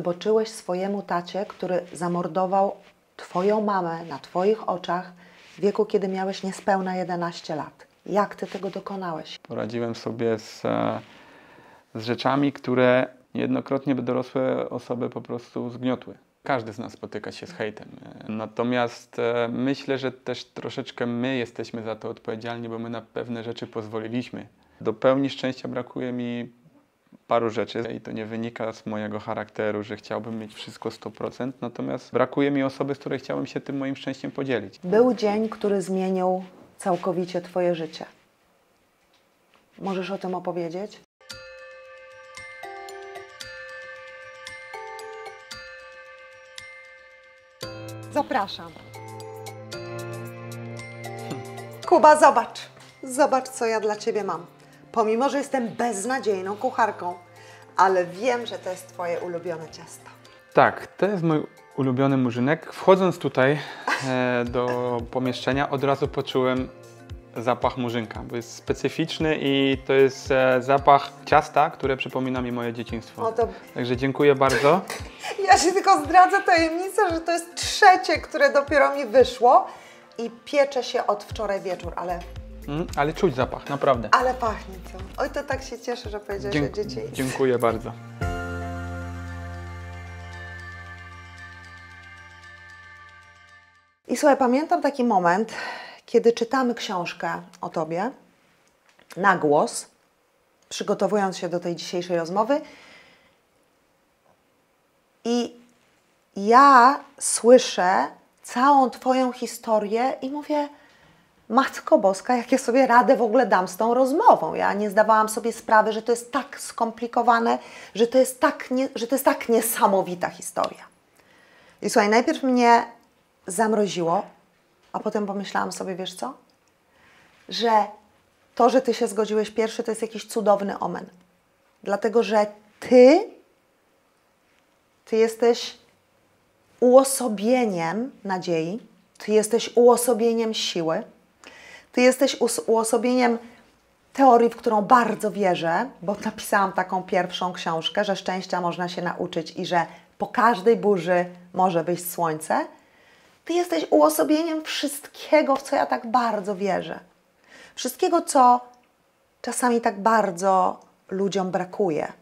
wyboczyłeś swojemu tacie, który zamordował twoją mamę na twoich oczach w wieku, kiedy miałeś niespełna 11 lat. Jak ty tego dokonałeś? Poradziłem sobie z, e, z rzeczami, które niejednokrotnie by dorosłe osoby po prostu zgniotły. Każdy z nas spotyka się z hejtem. e, Natomiast e, myślę, że też troszeczkę my jesteśmy za to odpowiedzialni, bo my na pewne rzeczy pozwoliliśmy. Do pełni szczęścia brakuje mi paru rzeczy i to nie wynika z mojego charakteru, że chciałbym mieć wszystko 100%, natomiast brakuje mi osoby, z której chciałbym się tym moim szczęściem podzielić. Był dzień, który zmienił całkowicie twoje życie. Możesz o tym opowiedzieć? Zapraszam. Kuba, zobacz. Zobacz, co ja dla ciebie mam. Pomimo, że jestem beznadziejną kucharką, ale wiem, że to jest twoje ulubione ciasto. Tak, to jest mój ulubiony murzynek. Wchodząc tutaj e, do pomieszczenia, od razu poczułem zapach murzynka, bo jest specyficzny i to jest e, zapach ciasta, które przypomina mi moje dzieciństwo. O, to Także dziękuję bardzo. Ja się tylko zdradzę tajemnicę, że to jest trzecie, które dopiero mi wyszło i piecze się od wczoraj wieczór, ale, Mm, ale czuć zapach, naprawdę. ale pachnie co. Oj, to tak się cieszę, że powiedziałeś o Dzięk- dzieciństwie. dziękuję bardzo. I słuchaj, pamiętam taki moment, kiedy czytamy książkę o Tobie na głos, przygotowując się do tej dzisiejszej rozmowy i ja słyszę całą Twoją historię i mówię, Matko Boska, jak ja sobie radę w ogóle dam z tą rozmową. Ja nie zdawałam sobie sprawy, że to jest tak skomplikowane, że to jest tak, nie, że to jest tak niesamowita historia. I słuchaj, najpierw mnie zamroziło, a potem pomyślałam sobie, wiesz co? Że to, że Ty się zgodziłeś pierwszy, to jest jakiś cudowny omen. Dlatego, że Ty, Ty jesteś uosobieniem nadziei, Ty jesteś uosobieniem siły, Ty jesteś uosobieniem teorii, w którą bardzo wierzę, bo napisałam taką pierwszą książkę, że szczęścia można się nauczyć i że po każdej burzy może wyjść słońce. Ty jesteś uosobieniem wszystkiego, w co ja tak bardzo wierzę. Wszystkiego, co czasami tak bardzo ludziom brakuje.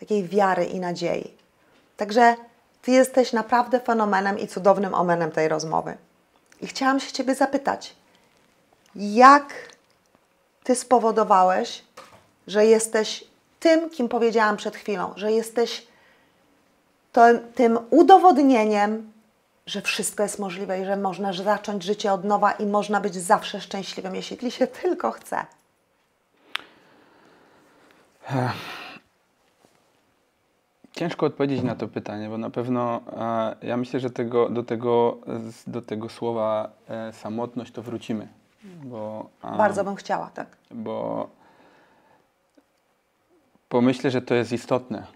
Takiej wiary i nadziei. Także Ty jesteś naprawdę fenomenem i cudownym omenem tej rozmowy. I chciałam się Ciebie zapytać, jak Ty spowodowałeś, że jesteś tym, kim powiedziałam przed chwilą, że jesteś to, tym udowodnieniem, że wszystko jest możliwe i że można zacząć życie od nowa i można być zawsze szczęśliwym, jeśli się tylko chce. Ciężko odpowiedzieć na to pytanie, bo na pewno e, ja myślę, że tego, do, tego, do tego słowa e, samotność to wrócimy. Bo, a, Bardzo bym chciała, tak. bo, bo myślę, że to jest istotne,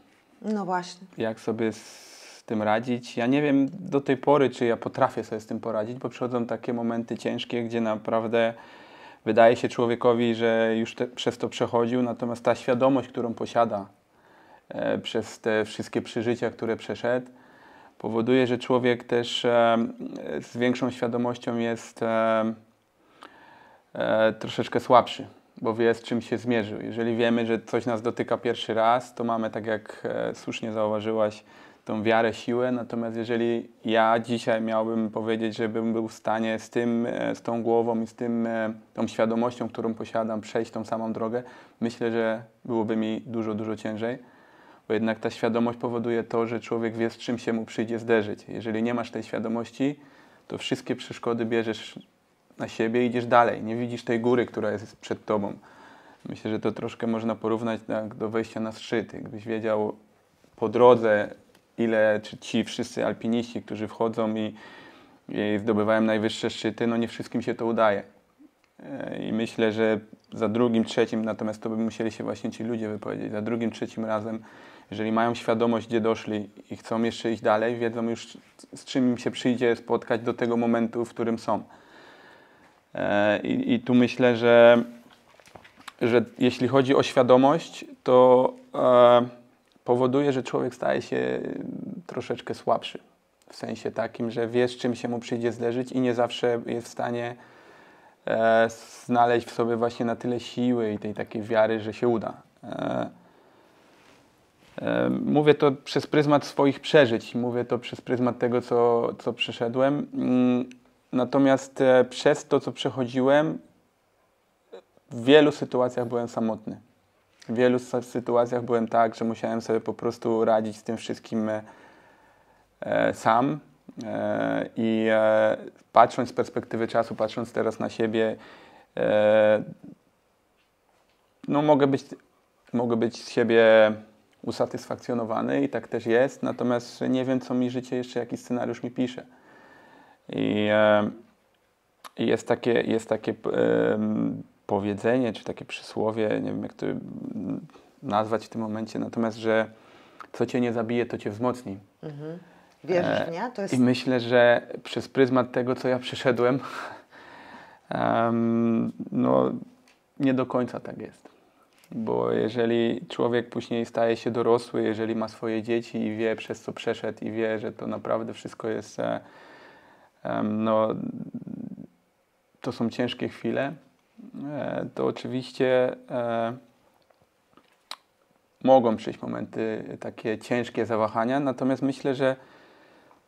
No właśnie. jak sobie z tym radzić. Ja nie wiem do tej pory, czy ja potrafię sobie z tym poradzić, bo przychodzą takie momenty ciężkie, gdzie naprawdę wydaje się człowiekowi, że już te, przez to przechodził, natomiast ta świadomość, którą posiada e, przez te wszystkie przeżycia, które przeszedł, powoduje, że człowiek też e, z większą świadomością jest e, e, troszeczkę słabszy, bo wie z czym się zmierzył. Jeżeli wiemy, że coś nas dotyka pierwszy raz, to mamy, tak jak e, słusznie zauważyłaś, tą wiarę, siłę. Natomiast jeżeli ja dzisiaj miałbym powiedzieć, żebym był w stanie z tym, e, z tą głową i z tym, tą świadomością, którą posiadam, przejść tą samą drogę, myślę, że byłoby mi dużo, dużo ciężej. Bo jednak ta świadomość powoduje to, że człowiek wie, z czym się mu przyjdzie zderzyć. Jeżeli nie masz tej świadomości, to wszystkie przeszkody bierzesz na siebie idziesz dalej. Nie widzisz tej góry, która jest przed tobą. Myślę, że to troszkę można porównać tak, do wejścia na szczyt. Jakbyś wiedział po drodze, ile czy ci wszyscy alpiniści, którzy wchodzą i, i zdobywają najwyższe szczyty, no nie wszystkim się to udaje. E, I myślę, że za drugim, trzecim, natomiast to by musieli się właśnie ci ludzie wypowiedzieć, za drugim, trzecim razem, jeżeli mają świadomość, gdzie doszli i chcą jeszcze iść dalej, wiedzą już, z czym im się przyjdzie spotkać do tego momentu, w którym są. E, I, i tu myślę, że, że jeśli chodzi o świadomość, to e, powoduje, że człowiek staje się troszeczkę słabszy. W sensie takim, że wie, z czym się mu przyjdzie zderzyć i nie zawsze jest w stanie e, znaleźć w sobie właśnie na tyle siły i tej takiej wiary, że się uda. E, e, mówię to przez pryzmat swoich przeżyć, mówię to przez pryzmat tego, co, co przeszedłem. Natomiast e, przez to, co przechodziłem, w wielu sytuacjach byłem samotny. W wielu sytuacjach byłem tak, że musiałem sobie po prostu radzić z tym wszystkim e, e, sam. I patrząc z perspektywy czasu, patrząc teraz na siebie, no mogę być, mogę być z siebie usatysfakcjonowany i tak też jest, natomiast nie wiem, co mi życie jeszcze, jaki scenariusz mi pisze. I e, jest takie, jest takie powiedzenie, czy takie przysłowie, nie wiem jak to nazwać w tym momencie, natomiast, że co cię nie zabije, to cię wzmocni. Mhm. Wierzysz w nie? To jest... I myślę, że przez pryzmat tego, co ja przeszedłem, um, no nie do końca tak jest. Bo jeżeli człowiek później staje się dorosły, jeżeli ma swoje dzieci i wie, przez co przeszedł i wie, że to naprawdę wszystko jest, no, to są ciężkie chwile, E, to oczywiście e, mogą przyjść momenty takie ciężkie zawahania, natomiast myślę, że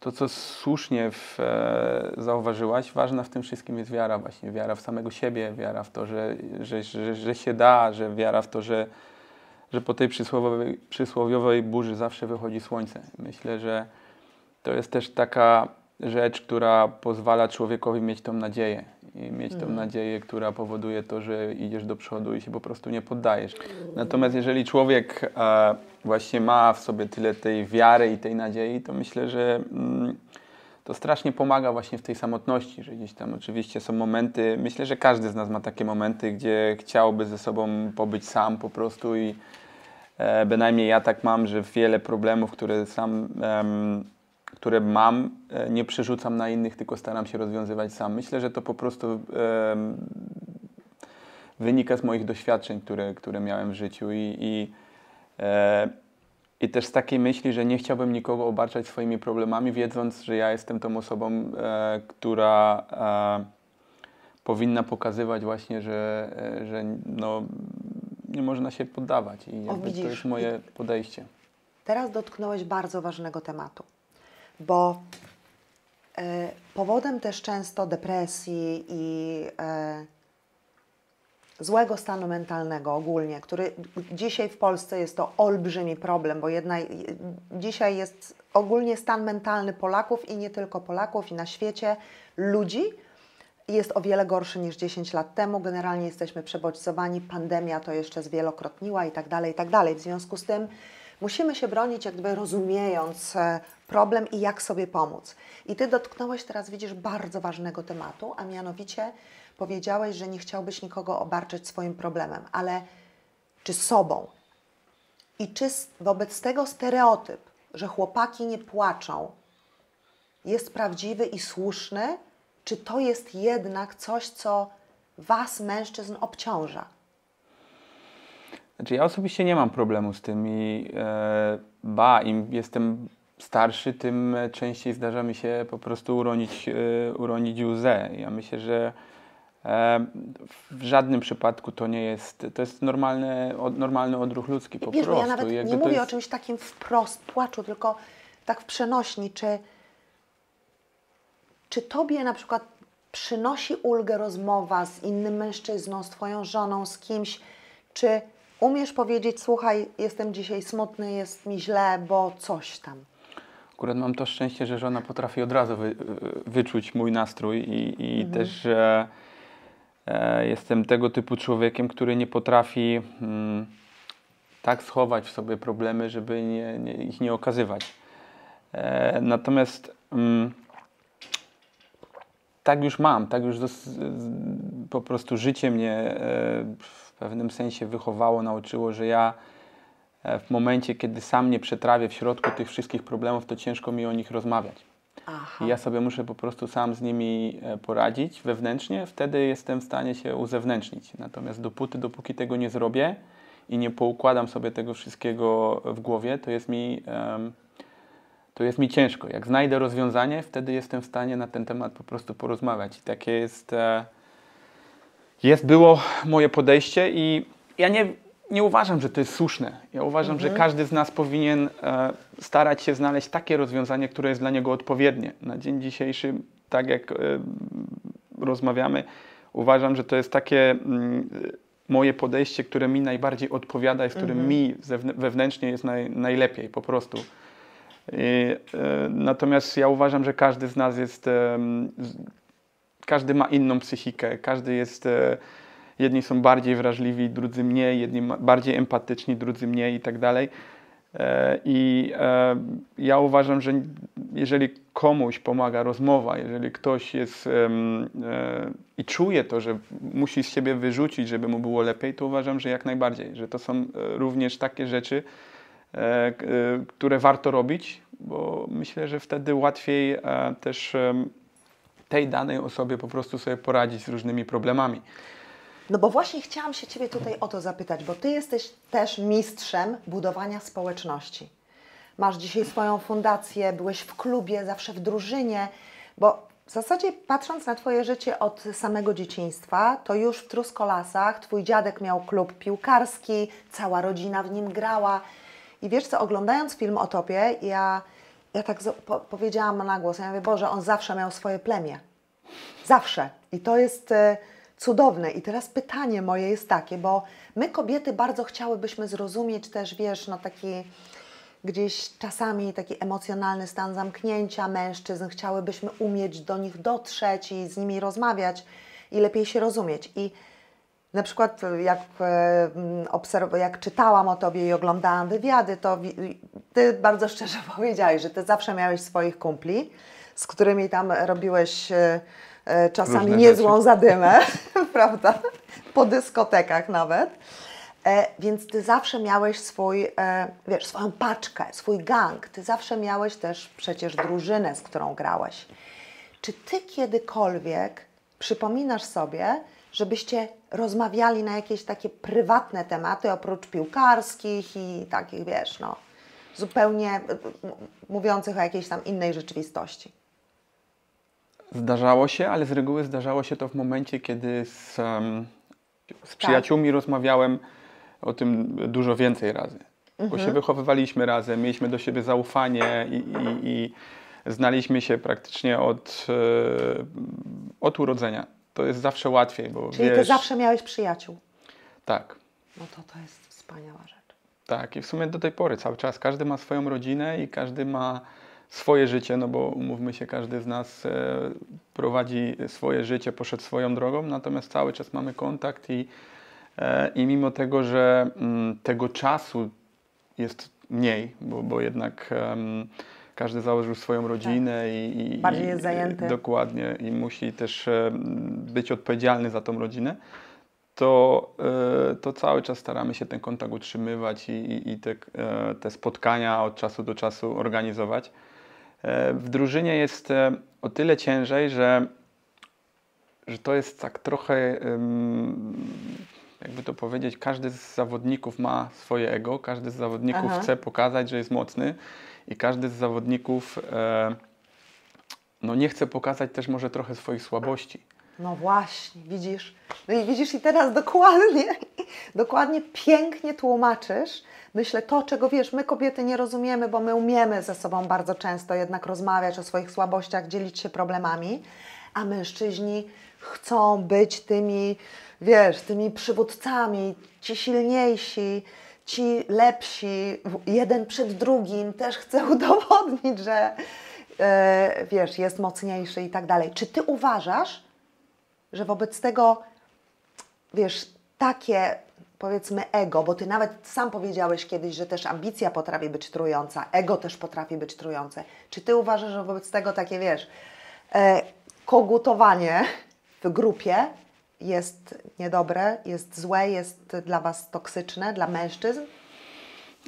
to, co słusznie w, e, zauważyłaś, ważna w tym wszystkim jest wiara właśnie, wiara w samego siebie, wiara w to, że, że, że, że się da, że wiara w to, że, że po tej przysłowiowej, przysłowiowej burzy zawsze wychodzi słońce. Myślę, że to jest też taka rzecz, która pozwala człowiekowi mieć tą nadzieję i mieć tą mhm. nadzieję, która powoduje to, że idziesz do przodu i się po prostu nie poddajesz. Natomiast jeżeli człowiek e, właśnie ma w sobie tyle tej wiary i tej nadziei, to myślę, że mm, to strasznie pomaga właśnie w tej samotności, że gdzieś tam oczywiście są momenty, myślę, że każdy z nas ma takie momenty, gdzie chciałby ze sobą pobyć sam po prostu i e, bynajmniej ja tak mam, że wiele problemów, które sam które mam, e, nie przerzucam na innych, tylko staram się rozwiązywać sam. Myślę, że to po prostu wynika z moich doświadczeń, które, które miałem w życiu i, i, e, i też z takiej myśli, że nie chciałbym nikogo obarczać swoimi problemami, wiedząc, że ja jestem tą osobą, e, która powinna pokazywać właśnie, że, że no, nie można się poddawać i o, to jest moje podejście. Teraz dotknąłeś bardzo ważnego tematu bo e, powodem też często depresji i e, złego stanu mentalnego ogólnie, który dzisiaj w Polsce jest to olbrzymi problem, bo jedna, dzisiaj jest ogólnie stan mentalny Polaków i nie tylko Polaków, i na świecie ludzi jest o wiele gorszy niż 10 lat temu. Generalnie jesteśmy przebodźcowani, pandemia to jeszcze zwielokrotniła i tak dalej, i tak dalej. W związku z tym musimy się bronić, jak gdyby rozumiejąc e, problem i jak sobie pomóc. I Ty dotknąłeś teraz, widzisz, bardzo ważnego tematu, a mianowicie powiedziałeś, że nie chciałbyś nikogo obarczać swoim problemem, ale czy sobą? I czy wobec tego stereotyp, że chłopaki nie płaczą, jest prawdziwy i słuszny, czy to jest jednak coś, co Was, mężczyzn, obciąża? Znaczy ja osobiście nie mam problemu z tym i e, ba, im jestem starszy, tym częściej zdarza mi się po prostu uronić, e, uronić łzę. Ja myślę, że e, w żadnym przypadku to nie jest, to jest normalny, normalny odruch ludzki po Wiesz, prostu. Ja nawet nie mówię jest... o czymś takim wprost płaczu, tylko tak w przenośni, czy, czy Tobie na przykład przynosi ulgę rozmowa z innym mężczyzną, z Twoją żoną, z kimś, czy umiesz powiedzieć, słuchaj, jestem dzisiaj smutny, jest mi źle, bo coś tam. Akurat mam to szczęście, że żona potrafi od razu wy, wyczuć mój nastrój i, i mhm. też e, jestem tego typu człowiekiem, który nie potrafi mm, tak schować w sobie problemy, żeby nie, nie, ich nie okazywać. E, natomiast mm, tak już mam, tak już po prostu życie mnie e, pewnym sensie wychowało, nauczyło, że ja e, w momencie, kiedy sam nie przetrawię w środku tych wszystkich problemów, to ciężko mi o nich rozmawiać. Aha. I ja sobie muszę po prostu sam z nimi e, poradzić wewnętrznie, wtedy jestem w stanie się uzewnętrznić. Natomiast dopóty, dopóki tego nie zrobię i nie poukładam sobie tego wszystkiego w głowie, to jest mi, to jest mi ciężko. Jak znajdę rozwiązanie, wtedy jestem w stanie na ten temat po prostu porozmawiać. I takie jest, e, jest było moje podejście i ja nie, nie uważam, że to jest słuszne. Ja uważam, Mhm. że każdy z nas powinien e, starać się znaleźć takie rozwiązanie, które jest dla niego odpowiednie. Na dzień dzisiejszy, tak jak e, rozmawiamy, uważam, że to jest takie mm, moje podejście, które mi najbardziej odpowiada i z którym Mhm. mi wewnętrznie jest naj, najlepiej po prostu. I, e, natomiast ja uważam, że każdy z nas jest, każdy ma inną psychikę, każdy jest, e, jedni są bardziej wrażliwi, drudzy mniej, jedni bardziej empatyczni, drudzy mniej i tak dalej. E, I e, ja uważam, że jeżeli komuś pomaga rozmowa, jeżeli ktoś jest i czuje to, że musi z siebie wyrzucić, żeby mu było lepiej, to uważam, że jak najbardziej, że to są również takie rzeczy, które warto robić, bo myślę, że wtedy łatwiej też tej danej osobie po prostu sobie poradzić z różnymi problemami. No bo właśnie chciałam się Ciebie tutaj o to zapytać, bo Ty jesteś też mistrzem budowania społeczności. Masz dzisiaj swoją fundację, byłeś w klubie, zawsze w drużynie, bo w zasadzie patrząc na Twoje życie od samego dzieciństwa, to już w Truskolasach Twój dziadek miał klub piłkarski, cała rodzina w nim grała. I wiesz co, oglądając film o Tobie, ja, ja tak po, powiedziałam na głos, ja mówię, Boże, on zawsze miał swoje plemię. Zawsze. I to jest e, cudowne. I teraz pytanie moje jest takie, bo my kobiety bardzo chciałybyśmy zrozumieć też, wiesz, no taki gdzieś czasami taki emocjonalny stan zamknięcia mężczyzn, chciałybyśmy umieć do nich dotrzeć i z nimi rozmawiać i lepiej się rozumieć. I na przykład e, jak, e, mm, obserw- jak czytałam o Tobie i oglądałam wywiady, to Ty bardzo szczerze powiedziałeś, że Ty zawsze miałeś swoich kumpli, z którymi tam robiłeś e, czasami Różne niezłą rzeczy. zadymę, prawda? Po dyskotekach nawet. Więc Ty zawsze miałeś swój, wiesz, swoją paczkę, swój gang. Ty zawsze miałeś też przecież drużynę, z którą grałeś. Czy Ty kiedykolwiek przypominasz sobie, żebyście rozmawiali na jakieś takie prywatne tematy, oprócz piłkarskich i takich, wiesz, no, zupełnie mówiących o jakiejś tam innej rzeczywistości? Zdarzało się, ale z reguły zdarzało się to w momencie, kiedy z, em, z Tak. przyjaciółmi rozmawiałem o tym dużo więcej razy. Bo Mhm. się wychowywaliśmy razem, mieliśmy do siebie zaufanie i, i, i znaliśmy się praktycznie od, e, od urodzenia. To jest zawsze łatwiej, bo Czyli Ty wiesz... zawsze miałeś przyjaciół. Tak, No to to jest wspaniała rzecz. tak. I w sumie do tej pory cały czas każdy ma swoją rodzinę i każdy ma swoje życie, no bo umówmy się, każdy z nas e, prowadzi swoje życie, poszedł swoją drogą, natomiast cały czas mamy kontakt i, e, i mimo tego, że mm, tego czasu jest mniej, bo, bo jednak em, każdy założył swoją rodzinę i, i Bardziej i- jest zajęty. Dokładnie i musi też być odpowiedzialny za tą rodzinę to, e, to cały czas staramy się ten kontakt utrzymywać i, i, i te, e, te spotkania od czasu do czasu organizować. E, W drużynie jest o tyle ciężej, że, że to jest tak trochę, jakby to powiedzieć, każdy z zawodników ma swoje ego, każdy z zawodników Aha. chce pokazać, że jest mocny i każdy z zawodników e, no nie chce pokazać też może trochę swoich słabości. No właśnie, widzisz? No i widzisz i teraz dokładnie, dokładnie pięknie tłumaczysz. Myślę to, czego wiesz, my kobiety nie rozumiemy, bo my umiemy ze sobą bardzo często jednak rozmawiać o swoich słabościach, dzielić się problemami, a mężczyźni chcą być tymi, wiesz, tymi przywódcami, ci silniejsi, ci lepsi, jeden przed drugim też chce udowodnić, że e, wiesz, jest mocniejszy i tak dalej. Czy ty uważasz, że wobec tego, wiesz, takie powiedzmy ego, bo ty nawet sam powiedziałeś kiedyś, że też ambicja potrafi być trująca, ego też potrafi być trujące. Czy ty uważasz, że wobec tego takie, wiesz, e, kogutowanie w grupie jest niedobre, jest złe, jest dla was toksyczne, dla mężczyzn?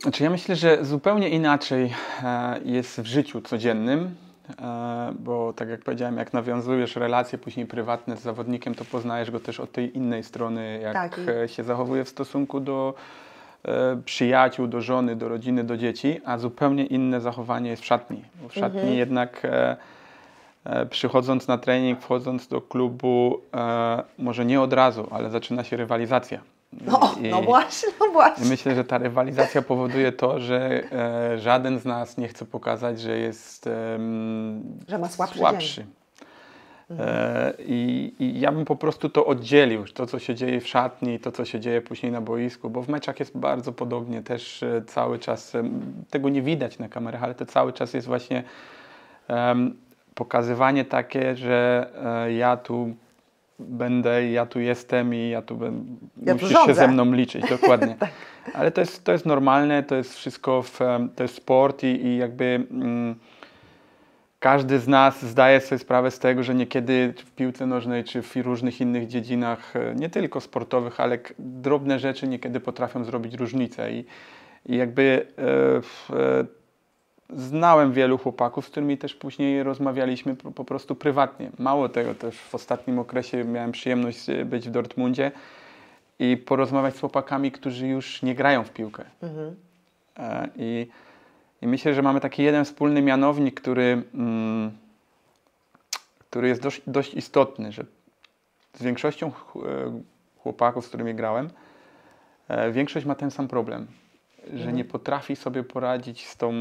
Znaczy ja myślę, że zupełnie inaczej e, jest w życiu codziennym, e, bo tak jak powiedziałem, jak nawiązujesz relacje później prywatne z zawodnikiem, to poznajesz go też od tej innej strony, jak Tak, e, się zachowuje w stosunku do, przyjaciół, do żony, do rodziny, do dzieci, a zupełnie inne zachowanie jest w szatni. Bo w szatni Mhm. jednak przychodząc na trening, wchodząc do klubu, e, może nie od razu, ale zaczyna się rywalizacja. No, I- no właśnie, no właśnie. Myślę, że ta rywalizacja powoduje to, że e, żaden z nas nie chce pokazać, że jest Że ma słabszy słabszy. E, i, I ja bym po prostu to oddzielił, to co się dzieje w szatni, to co się dzieje później na boisku, bo w meczach jest bardzo podobnie, też e, cały czas, tego nie widać na kamerach, ale to cały czas jest właśnie em, pokazywanie takie, że e, ja tu będę, ja tu jestem i ja tu będę, Ja musisz się rządzę. ze mną liczyć, dokładnie. Ale to jest, to jest normalne, to jest wszystko, w, em, to jest sport i, i jakby mm, każdy z nas zdaje sobie sprawę z tego, że niekiedy w piłce nożnej czy w różnych innych dziedzinach, e, nie tylko sportowych, ale drobne rzeczy niekiedy potrafią zrobić różnicę i, i jakby e, w, e, Znałem wielu chłopaków, z którymi też później rozmawialiśmy po, prostu prywatnie. Mało tego, też w ostatnim okresie miałem przyjemność e, być w Dortmundzie i porozmawiać z chłopakami, którzy już nie grają w piłkę. E, I, I myślę, że mamy taki jeden wspólny mianownik, który, mm, który jest dość, dość istotny, że z większością e, chłopaków, z którymi grałem, większość ma ten sam problem, że nie potrafi sobie poradzić z, tą,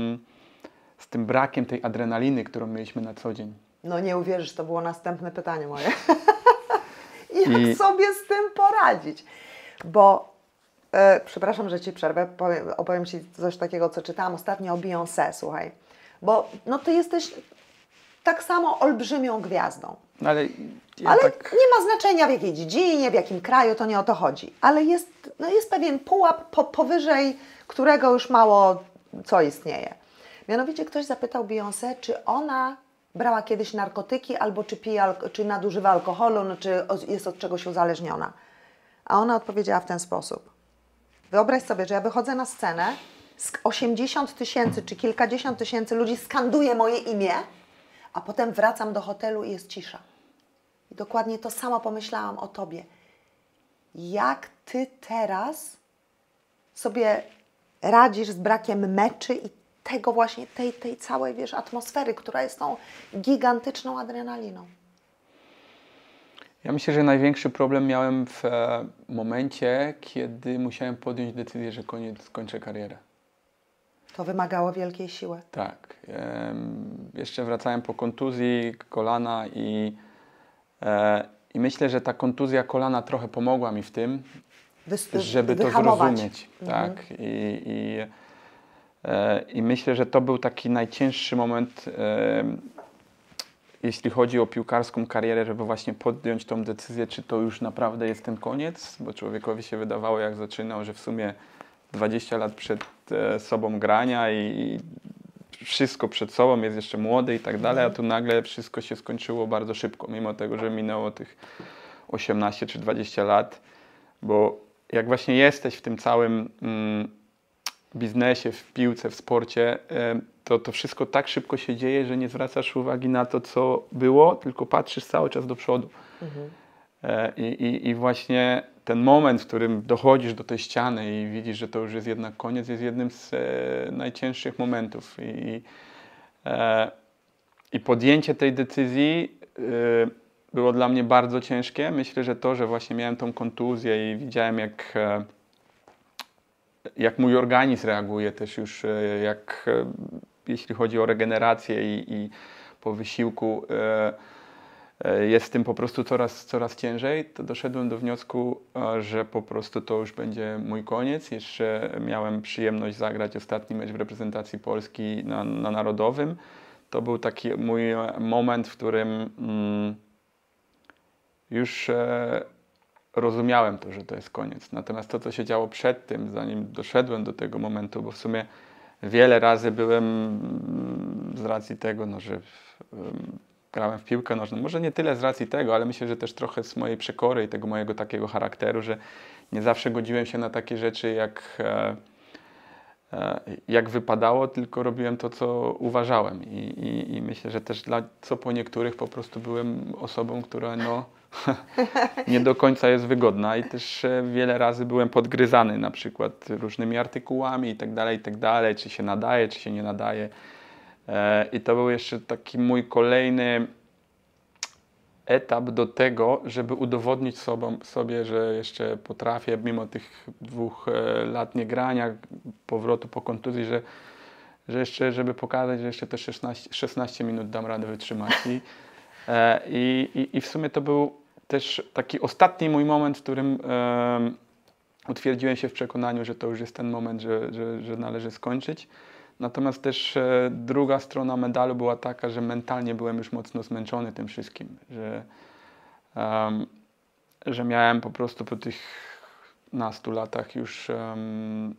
z tym brakiem tej adrenaliny, którą mieliśmy na co dzień. No nie uwierzysz, to było następne pytanie moje. Jak I- sobie z tym poradzić? Bo, e, przepraszam, że Ci przerwę, powiem, opowiem Ci coś takiego, co czytałam ostatnio o Beyoncé, słuchaj. Bo no Ty jesteś tak samo olbrzymią gwiazdą. Ale ja Ale tak... nie ma znaczenia w jakiej dziedzinie, w jakim kraju, to nie o to chodzi. Ale jest, no jest pewien pułap, po, powyżej którego już mało co istnieje. Mianowicie ktoś zapytał Beyoncé, czy ona brała kiedyś narkotyki, albo czy, pije, czy nadużywa alkoholu, no, czy jest od czegoś uzależniona. A ona odpowiedziała w ten sposób. Wyobraź sobie, że ja wychodzę na scenę, z 80 tysięcy czy kilkadziesiąt tysięcy ludzi skanduje moje imię, a potem wracam do hotelu i jest cisza. I dokładnie to samo pomyślałam o Tobie. Jak Ty teraz sobie radzisz z brakiem meczy i tego właśnie, tej, tej całej, wiesz, atmosfery, która jest tą gigantyczną adrenaliną. Ja myślę, że największy problem miałem w e, momencie, kiedy musiałem podjąć decyzję, że koniec, kończę karierę. To wymagało wielkiej siły. Tak. em, jeszcze wracałem po kontuzji kolana i, e, i myślę, że ta kontuzja kolana trochę pomogła mi w tym, żeby to wyhamować. zrozumieć. Tak. I, i, e, I myślę, że to był taki najcięższy moment, e, jeśli chodzi o piłkarską karierę, żeby właśnie podjąć tą decyzję, czy to już naprawdę jest ten koniec, bo człowiekowi się wydawało, jak zaczynał, że w sumie 20 lat przed e, sobą grania i wszystko przed sobą, jest jeszcze młody i tak dalej, a tu nagle wszystko się skończyło bardzo szybko, mimo tego, że minęło tych 18 czy 20 lat, bo jak właśnie jesteś w tym całym mm, biznesie, w piłce, w sporcie, to to wszystko tak szybko się dzieje, że nie zwracasz uwagi na to, co było, tylko patrzysz cały czas do przodu. E, I, i, I właśnie ten moment, w którym dochodzisz do tej ściany i widzisz, że to już jest jednak koniec, jest jednym z e, najcięższych momentów. I, e, I podjęcie tej decyzji e, było dla mnie bardzo ciężkie. Myślę, że to, że właśnie miałem tą kontuzję i widziałem, jak, e, jak mój organizm reaguje też już, e, jak e, jeśli chodzi o regenerację i, i po wysiłku e, jest z tym po prostu coraz, coraz ciężej, to doszedłem do wniosku, że po prostu to już będzie mój koniec. Jeszcze miałem przyjemność zagrać ostatni mecz w reprezentacji Polski na, na Narodowym. To był taki mój moment, w którym mm, już e, rozumiałem to, że to jest koniec. Natomiast to, co się działo przed tym, zanim doszedłem do tego momentu, bo w sumie wiele razy byłem z racji tego, no, że grałem w piłkę nożną. Może nie tyle z racji tego, ale myślę, że też trochę z mojej przekory i tego mojego takiego charakteru, że nie zawsze godziłem się na takie rzeczy, jak, e, e, jak wypadało, tylko robiłem to, co uważałem. I, i, i myślę, że też dla co po niektórych po prostu byłem osobą, która no, nie do końca jest wygodna i też e, wiele razy byłem podgryzany na przykład różnymi artykułami i tak dalej, i tak dalej, czy się nadaje, czy się nie nadaje. E, I to był jeszcze taki mój kolejny etap do tego, żeby udowodnić sobą, sobie, że jeszcze potrafię, mimo tych dwóch e, lat niegrania, powrotu po kontuzji, że, że jeszcze, żeby pokazać, że jeszcze te 16, 16 minut dam radę wytrzymać. I, i, I w sumie to był też taki ostatni mój moment, w którym utwierdziłem się w przekonaniu, że to już jest ten moment, że, że, że należy skończyć. Natomiast też e, druga strona medalu była taka, że mentalnie byłem już mocno zmęczony tym wszystkim, że, że miałem po prostu po tych nastu latach już, um,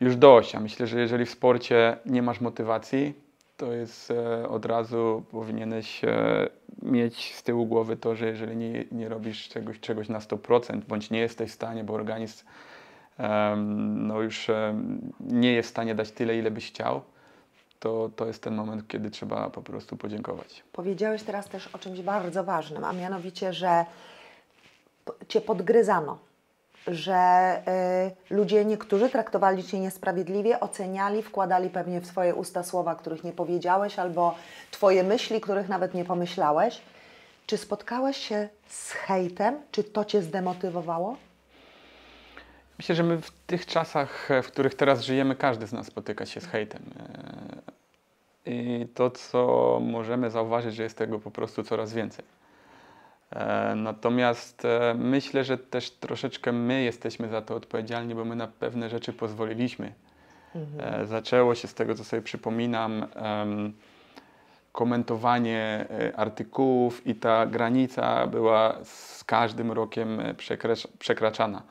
już dość. Myślę, że jeżeli w sporcie nie masz motywacji, to jest e, od razu powinieneś e, mieć z tyłu głowy to, że jeżeli nie, nie robisz czegoś, czegoś na 100%, bądź nie jesteś w stanie, bo organizm no już nie jest w stanie dać tyle, ile byś chciał, to, to jest ten moment, kiedy trzeba po prostu podziękować. Powiedziałeś teraz też o czymś bardzo ważnym, a mianowicie, że Cię podgryzano, że y, ludzie, niektórzy traktowali Cię niesprawiedliwie, oceniali, wkładali pewnie w swoje usta słowa, których nie powiedziałeś, albo Twoje myśli, których nawet nie pomyślałeś. Czy spotkałeś się z hejtem? Czy to Cię zdemotywowało? Myślę, że my w tych czasach, w których teraz żyjemy, każdy z nas spotyka się z hejtem. E, I to, co możemy zauważyć, że jest tego po prostu coraz więcej. E, natomiast e, myślę, że też troszeczkę my jesteśmy za to odpowiedzialni, bo my na pewne rzeczy pozwoliliśmy. Mhm. Zaczęło się z tego, co sobie przypominam, komentowanie artykułów i ta granica była z każdym rokiem przekraczana.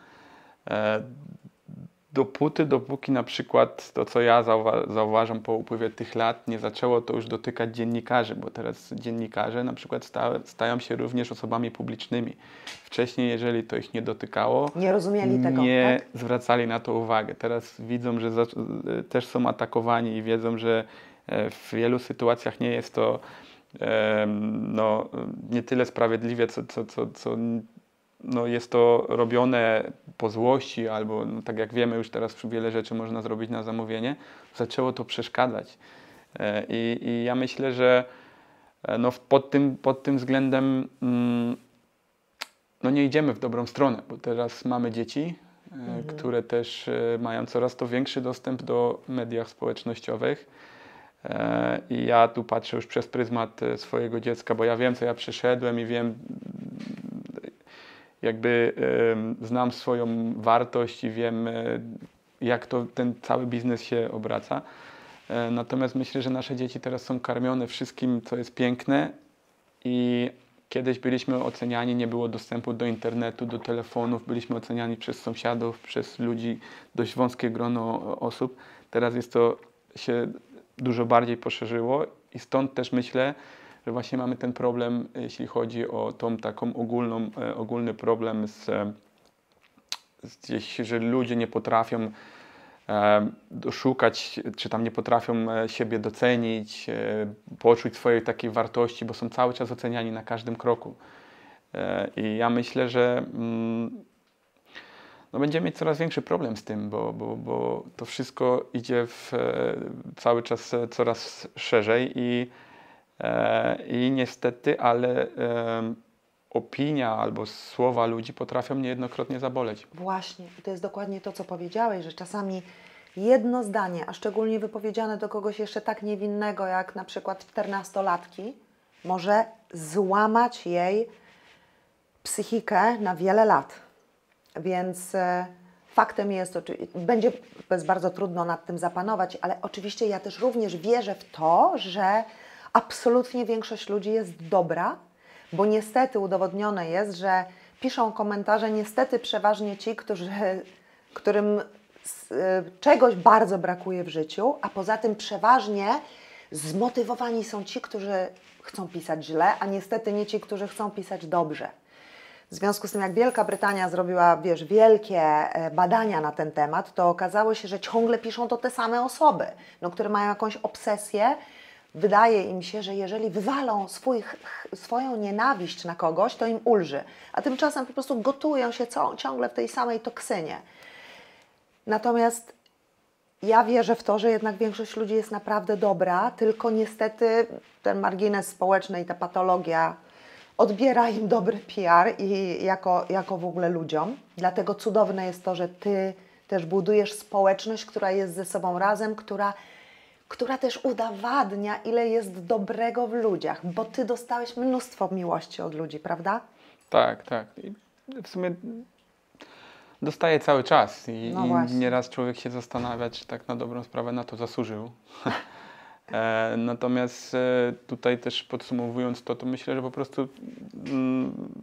Dopóty, dopóki na przykład to, co ja zauwa zauważam po upływie tych lat, nie zaczęło to już dotykać dziennikarzy, bo teraz dziennikarze na przykład sta stają się również osobami publicznymi. Wcześniej, jeżeli to ich nie dotykało, nie rozumieli tego, nie tak? zwracali na to uwagę. Teraz widzą, że też są atakowani i wiedzą, że e, w wielu sytuacjach nie jest to no, nie tyle sprawiedliwie, co, co, co, co no jest to robione po złości, albo no tak jak wiemy, już teraz wiele rzeczy można zrobić na zamówienie, zaczęło to przeszkadzać. E, I, i ja myślę, że e, no pod, tym, pod tym względem mm, no nie idziemy w dobrą stronę, bo teraz mamy dzieci, e, mhm. które też mają coraz to większy dostęp do mediach społecznościowych. I ja tu patrzę już przez pryzmat swojego dziecka, bo ja wiem, co ja przeszedłem i wiem, jakby znam swoją wartość i wiem, e, jak to ten cały biznes się obraca. E, natomiast myślę, że nasze dzieci teraz są karmione wszystkim, co jest piękne i kiedyś byliśmy oceniani, nie było dostępu do internetu, do telefonów, byliśmy oceniani przez sąsiadów, przez ludzi, dość wąskie grono osób. Teraz jest to się dużo bardziej poszerzyło i stąd też myślę, że właśnie mamy ten problem, jeśli chodzi o tą taką ogólną, e, ogólny problem z, z gdzieś, że ludzie nie potrafią e, szukać, czy tam nie potrafią e, siebie docenić, poczuć swojej takiej wartości, bo są cały czas oceniani na każdym kroku. I ja myślę, że mm, no będziemy mieć coraz większy problem z tym, bo, bo, bo to wszystko idzie w, cały czas coraz szerzej i I niestety, ale opinia albo słowa ludzi potrafią niejednokrotnie zaboleć. Właśnie, i to jest dokładnie to, co powiedziałeś, że czasami jedno zdanie, a szczególnie wypowiedziane do kogoś jeszcze tak niewinnego, jak na przykład czternastolatki, może złamać jej psychikę na wiele lat. Więc e, faktem jest, będzie bardzo trudno nad tym zapanować, ale oczywiście ja też również wierzę w to, że absolutnie większość ludzi jest dobra, bo niestety udowodnione jest, że piszą komentarze niestety przeważnie ci, którzy, którym y, czegoś bardzo brakuje w życiu, a poza tym przeważnie zmotywowani są ci, którzy chcą pisać źle, a niestety nie ci, którzy chcą pisać dobrze. W związku z tym, jak Wielka Brytania zrobiła, wiesz, wielkie e, badania na ten temat, to okazało się, że ciągle piszą to te same osoby, no, które mają jakąś obsesję wydaje im się, że jeżeli wywalą swój, swoją nienawiść na kogoś, to im ulży. A tymczasem po prostu gotują się ciągle w tej samej toksynie. Natomiast ja wierzę w to, że jednak większość ludzi jest naprawdę dobra, tylko niestety ten margines społeczny i ta patologia odbiera im dobry PR i jako, jako w ogóle ludziom. Dlatego cudowne jest to, że Ty też budujesz społeczność, która jest ze sobą razem, która, która też udowadnia, ile jest dobrego w ludziach, bo Ty dostałeś mnóstwo miłości od ludzi, prawda? Tak, tak. I w sumie dostaje cały czas i, no i nieraz człowiek się zastanawia, czy tak na dobrą sprawę na to zasłużył. e, natomiast e, tutaj też podsumowując to, to myślę, że po prostu mm,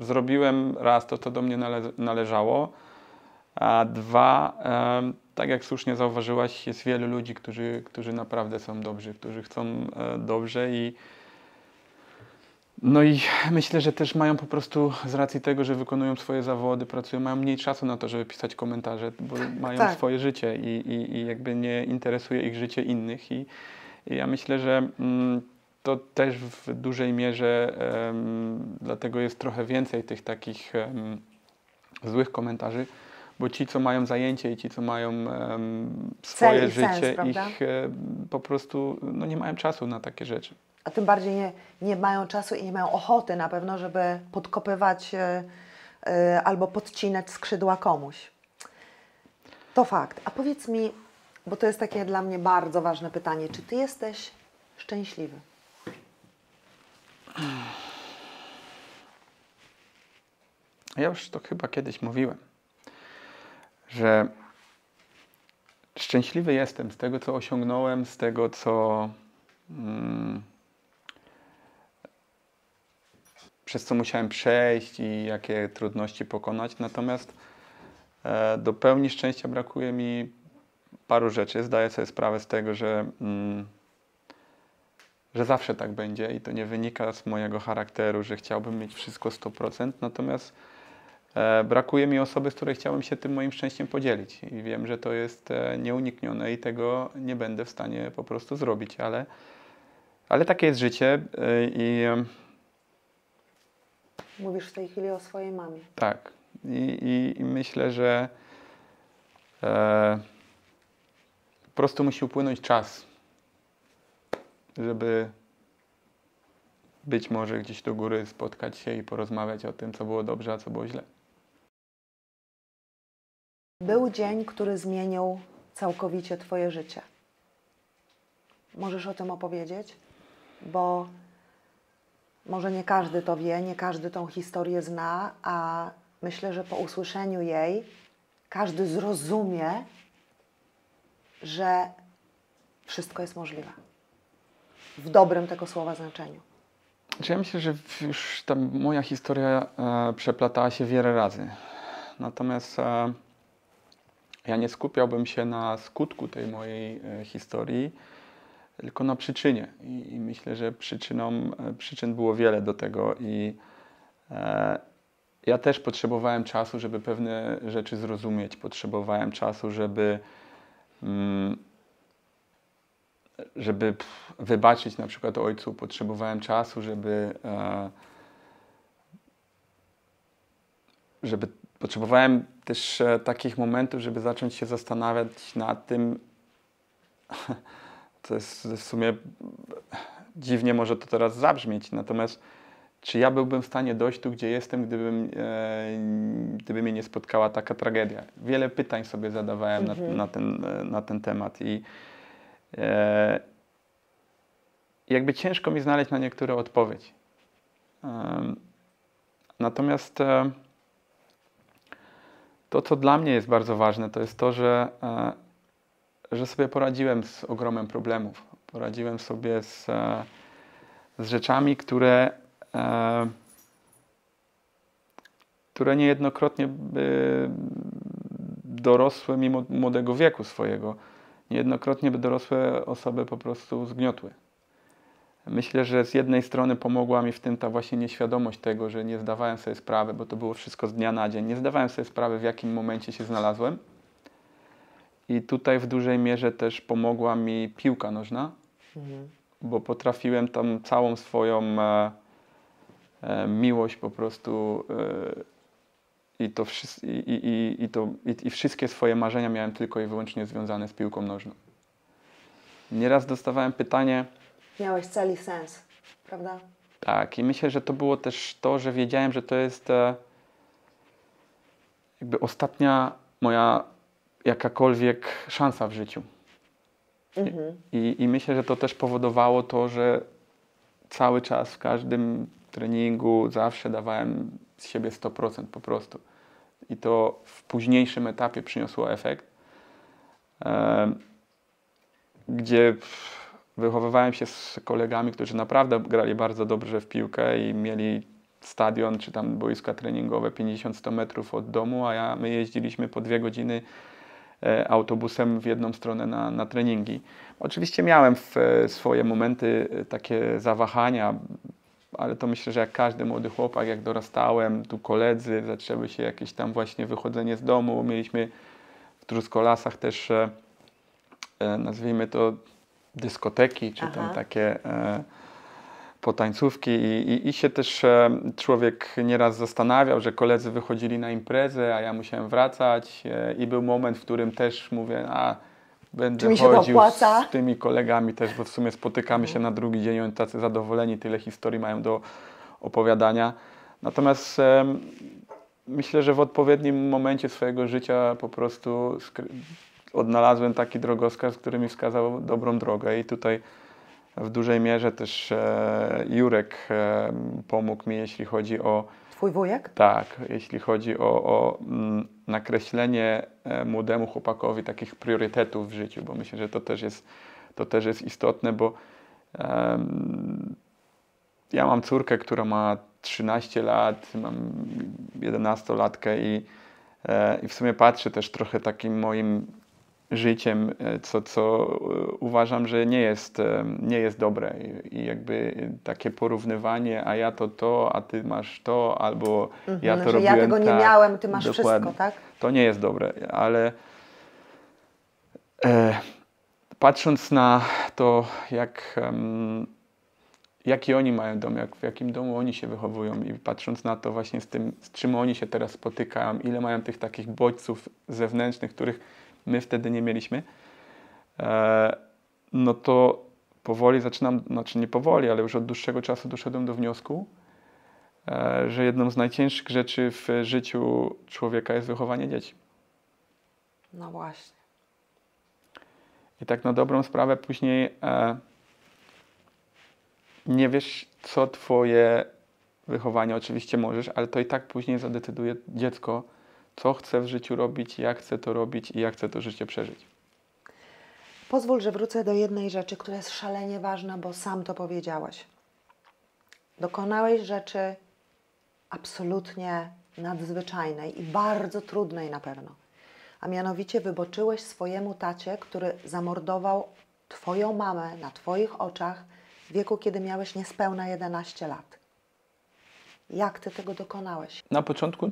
zrobiłem raz to, co do mnie nale należało, a dwa, e, tak jak słusznie zauważyłaś, jest wielu ludzi, którzy, którzy naprawdę są dobrzy, którzy chcą e, dobrze i no i myślę, że też mają po prostu z racji tego, że wykonują swoje zawody, pracują, mają mniej czasu na to, żeby pisać komentarze, bo mają tak. swoje życie i, i, i, jakby nie interesuje ich życie innych. I, i ja myślę, że mm, to też w dużej mierze um, dlatego jest trochę więcej tych takich um, złych komentarzy, bo ci, co mają zajęcie i ci, co mają um, swoje życie, sens, ich po prostu no, nie mają czasu na takie rzeczy a tym bardziej nie, nie mają czasu i nie mają ochoty na pewno, żeby podkopywać e, e, albo podcinać skrzydła komuś. To fakt. A powiedz mi, bo to jest takie dla mnie bardzo ważne pytanie, czy ty jesteś szczęśliwy? Ja już to chyba kiedyś mówiłem, że szczęśliwy jestem z tego, co osiągnąłem, z tego, co. Mm, przez co musiałem przejść i jakie trudności pokonać. Natomiast e, do pełni szczęścia brakuje mi paru rzeczy. Zdaję sobie sprawę z tego, że, mm, że zawsze tak będzie i to nie wynika z mojego charakteru, że chciałbym mieć wszystko 100%. Natomiast brakuje mi osoby, z której chciałbym się tym moim szczęściem podzielić. I wiem, że to jest e, nieuniknione i tego nie będę w stanie po prostu zrobić, ale, ale takie jest życie e, i Mówisz w tej chwili o swojej mamie. Tak. I, i, i myślę, że e, po prostu musi upłynąć czas, żeby być może gdzieś do góry spotkać się i porozmawiać o tym, co było dobrze, a co było źle. Był dzień, który zmienił całkowicie Twoje życie. Możesz o tym opowiedzieć? Bo może nie każdy to wie, nie każdy tą historię zna, a myślę, że po usłyszeniu jej każdy zrozumie, że wszystko jest możliwe. W dobrym tego słowa znaczeniu. Ja myślę, że już ta moja historia e, przeplatała się wiele razy. Natomiast e, ja nie skupiałbym się na skutku tej mojej e, historii, tylko na przyczynie. I, i myślę, że przyczyną, e, przyczyn było wiele do tego i e, ja też potrzebowałem czasu, żeby pewne rzeczy zrozumieć. Potrzebowałem czasu, żeby mm, żeby wybaczyć na przykład ojcu, potrzebowałem czasu, żeby e, żeby potrzebowałem też e, takich momentów, żeby zacząć się zastanawiać nad tym, to jest w sumie dziwnie może to teraz zabrzmieć, natomiast czy ja byłbym w stanie dojść tu, gdzie jestem, gdybym, e, gdyby mnie nie spotkała taka tragedia? Wiele pytań sobie zadawałem mhm. na, na, ten, na ten temat i e, jakby ciężko mi znaleźć na niektóre odpowiedź. E, natomiast e, to, co dla mnie jest bardzo ważne, to jest to, że e, że sobie poradziłem z ogromem problemów. Poradziłem sobie z, e, z rzeczami, które, e, które niejednokrotnie by dorosłe mimo młodego wieku swojego, niejednokrotnie by dorosłe osoby po prostu zgniotły. Myślę, że z jednej strony pomogła mi w tym ta właśnie nieświadomość tego, że nie zdawałem sobie sprawy, bo to było wszystko z dnia na dzień, nie zdawałem sobie sprawy, w jakim momencie się znalazłem. I tutaj w dużej mierze też pomogła mi piłka nożna, bo potrafiłem tam całą swoją e, e, miłość po prostu e, i, to wszy- i, i, i, to, i, i wszystkie swoje marzenia miałem tylko i wyłącznie związane z piłką nożną. Nieraz dostawałem pytanie, Miałeś cel i sens, prawda? tak, i myślę, że to było też to, że wiedziałem, że to jest e, jakby ostatnia moja jakakolwiek szansa w życiu. I, I myślę, że to też powodowało to, że cały czas w każdym treningu zawsze dawałem z siebie 100% po prostu. I to w późniejszym etapie przyniosło efekt, em, gdzie wychowywałem się z kolegami, którzy naprawdę grali bardzo dobrze w piłkę i mieli stadion czy tam boiska treningowe 50-100 metrów od domu, a ja, my jeździliśmy po dwie godziny e, autobusem w jedną stronę na, na treningi. Oczywiście miałem e, swoje momenty e, takie zawahania, ale to myślę, że jak każdy młody chłopak, jak dorastałem, tu koledzy, zaczęły się jakieś tam właśnie wychodzenie z domu, mieliśmy w Truskolasach też, nazwijmy to dyskoteki, czy tam Aha. takie e, potańcówki i, i, i się też e, człowiek nieraz zastanawiał, że koledzy wychodzili na imprezę, a ja musiałem wracać e, i był moment, w którym też mówię, a będę chodził z tymi kolegami też, bo w sumie spotykamy się na drugi dzień, oni tacy zadowoleni, tyle historii mają do opowiadania. Natomiast em, myślę, że w odpowiednim momencie swojego życia po prostu odnalazłem taki drogowskaz, który mi wskazał dobrą drogę i tutaj w dużej mierze też e, Jurek e, pomógł mi, jeśli chodzi o Twój wujek? tak, jeśli chodzi o, o mm, nakreślenie e, młodemu chłopakowi takich priorytetów w życiu, bo myślę, że to też jest, to też jest istotne, bo ja mam córkę, która ma 13 lat, mam 11-latkę i, e, i w sumie patrzę też trochę takim moim życiem, e, co, co e, uważam, że nie jest, e, nie jest dobre I, jakby takie porównywanie, a ja to to, a ty masz to, albo ja to Mhm, robiłem ja tego nie tak. miałem, ty masz Dokładnie. wszystko, tak? To nie jest dobre, ale e, patrząc na to, jak, em, jaki oni mają dom, jak, w jakim domu oni się wychowują i patrząc na to właśnie z tym, z czym oni się teraz spotykają, ile mają tych takich bodźców zewnętrznych, których my wtedy nie mieliśmy, e, no to powoli zaczynam, znaczy nie powoli, ale już od dłuższego czasu doszedłem do wniosku, e, że jedną z najcięższych rzeczy w życiu człowieka jest wychowanie dzieci. No właśnie. I tak na dobrą sprawę później e, nie wiesz, co twoje wychowanie oczywiście możesz, ale to i tak później zadecyduje dziecko, co chce w życiu robić, jak chce to robić i jak chce to życie przeżyć. Pozwól, że wrócę do jednej rzeczy, która jest szalenie ważna, bo sam to powiedziałeś. Dokonałeś rzeczy absolutnie nadzwyczajnej i bardzo trudnej na pewno. A mianowicie wyboczyłeś swojemu tacie, który zamordował Twoją mamę na Twoich oczach w wieku, kiedy miałeś niespełna 11 lat. Jak Ty tego dokonałeś? Na początku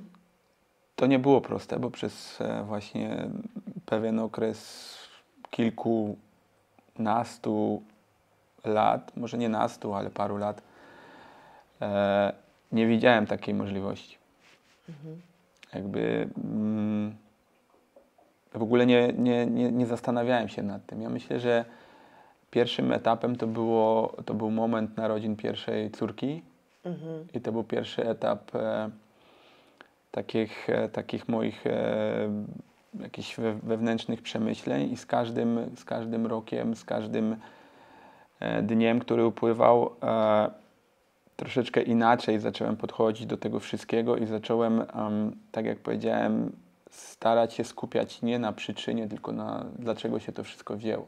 to nie było proste, bo przez e, właśnie pewien okres kilkunastu lat, może nie nastu, ale paru lat, e, nie widziałem takiej możliwości. Jakby mm, w ogóle nie, nie, nie, nie zastanawiałem się nad tym. Ja myślę, że pierwszym etapem to, było, to był moment narodzin pierwszej córki i to był pierwszy etap e, takich, e, takich moich e, jakichś we, wewnętrznych przemyśleń i z każdym, z każdym rokiem, z każdym e, dniem, który upływał, troszeczkę inaczej zacząłem podchodzić do tego wszystkiego i zacząłem, em, tak jak powiedziałem, starać się skupiać nie na przyczynie, tylko na dlaczego się to wszystko wzięło.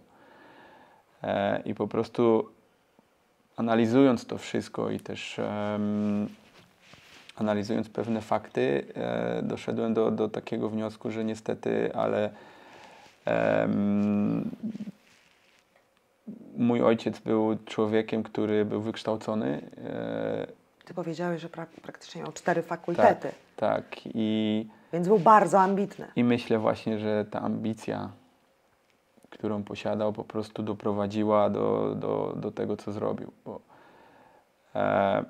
I po prostu analizując to wszystko i też analizując pewne fakty, e, doszedłem do, do takiego wniosku, że niestety, ale em, mój ojciec był człowiekiem, który był wykształcony. E, Ty powiedziałeś, że prak- praktycznie miał cztery fakultety, tak, i, więc był bardzo ambitny. i myślę właśnie, że ta ambicja którą posiadał, po prostu doprowadziła do, do, do tego, co zrobił. Bo, e,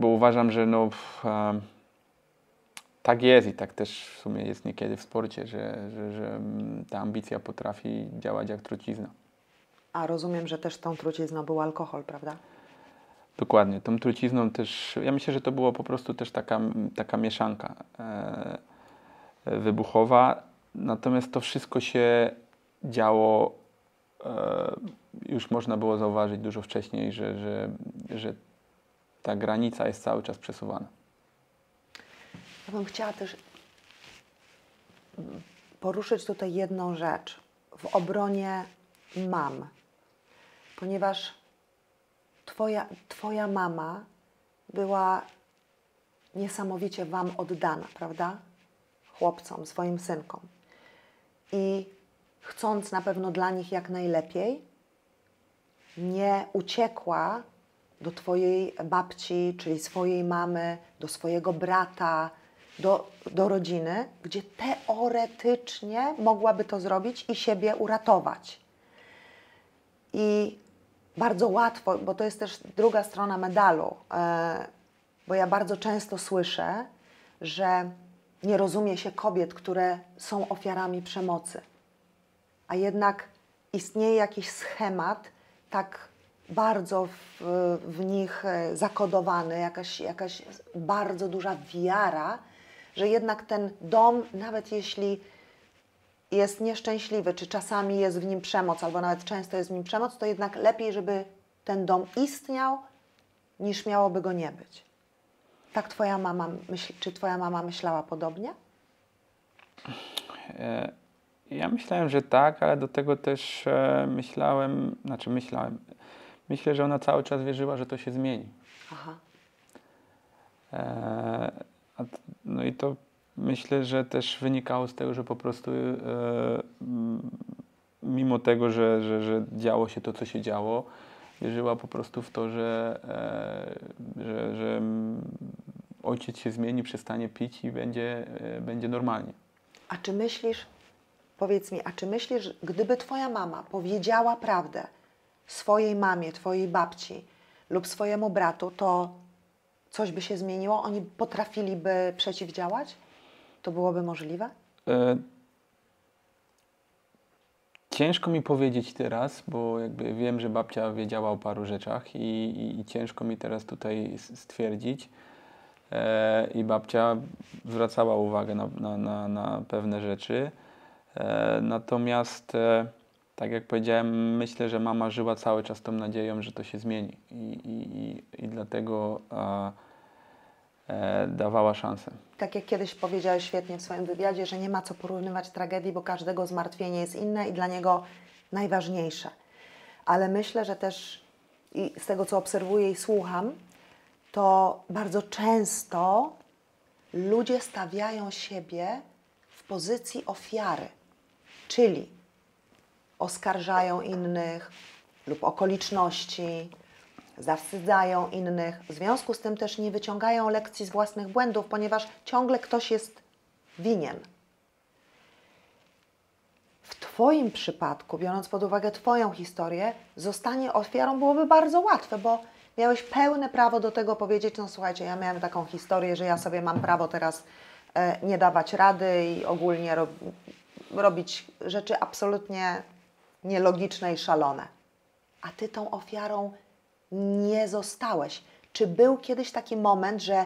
bo uważam, że no, tak jest i tak też w sumie jest niekiedy w sporcie, że, że, że ta ambicja potrafi działać jak trucizna. A rozumiem, że też tą trucizną był alkohol, prawda? Dokładnie, tą trucizną też, ja myślę, że to było po prostu też taka, taka mieszanka e, wybuchowa, natomiast to wszystko się działo, e, już można było zauważyć dużo wcześniej, że, że, że ta granica jest cały czas przesuwana. Ja bym chciała też poruszyć tutaj jedną rzecz w obronie mam, ponieważ twoja, twoja mama była niesamowicie Wam oddana, prawda? Chłopcom, swoim synkom. I chcąc na pewno dla nich jak najlepiej, nie uciekła do Twojej babci, czyli swojej mamy, do swojego brata, do, do rodziny, gdzie teoretycznie mogłaby to zrobić i siebie uratować. I bardzo łatwo, bo to jest też druga strona medalu, e, bo ja bardzo często słyszę, że nie rozumie się kobiet, które są ofiarami przemocy. A jednak istnieje jakiś schemat tak bardzo w, w nich e, zakodowany, jakaś, jakaś bardzo duża wiara, że jednak ten dom, nawet jeśli jest nieszczęśliwy, czy czasami jest w nim przemoc, albo nawet często jest w nim przemoc, to jednak lepiej, żeby ten dom istniał, niż miałoby go nie być. Tak twoja mama myśli, czy twoja mama myślała podobnie? E, ja myślałem, że tak, ale do tego też e, myślałem, znaczy myślałem, myślę, że ona cały czas wierzyła, że to się zmieni. Aha. E, no i to myślę, że też wynikało z tego, że po prostu mimo tego, że, że, że działo się to, co się działo, wierzyła po prostu w to, że, że, że ojciec się zmieni, przestanie pić i będzie, będzie normalnie. A czy myślisz, powiedz mi, a czy myślisz, gdyby Twoja mama powiedziała prawdę swojej mamie, Twojej babci lub swojemu bratu, to coś by się zmieniło? Oni potrafiliby przeciwdziałać? To byłoby możliwe? E, ciężko mi powiedzieć teraz, bo jakby wiem, że babcia wiedziała o paru rzeczach i, i, i ciężko mi teraz tutaj stwierdzić. E, I babcia zwracała uwagę na, na, na, na pewne rzeczy. E, natomiast, e, tak jak powiedziałem, myślę, że mama żyła cały czas tą nadzieją, że to się zmieni. I, i, i, dlatego a, e, dawała szansę. Tak jak kiedyś powiedziałeś świetnie w swoim wywiadzie, że nie ma co porównywać tragedii, bo każdego zmartwienie jest inne i dla niego najważniejsze. Ale myślę, że też i z tego, co obserwuję i słucham, to bardzo często ludzie stawiają siebie w pozycji ofiary, czyli oskarżają innych lub okoliczności, zawstydzają innych. W związku z tym też nie wyciągają lekcji z własnych błędów, ponieważ ciągle ktoś jest winien. W Twoim przypadku, biorąc pod uwagę Twoją historię, zostanie ofiarą byłoby bardzo łatwe, bo miałeś pełne prawo do tego powiedzieć, no słuchajcie, ja miałem taką historię, że ja sobie mam prawo teraz e, nie dawać rady i ogólnie rob, robić rzeczy absolutnie nielogiczne i szalone. A Ty tą ofiarą nie zostałeś. Czy był kiedyś taki moment, że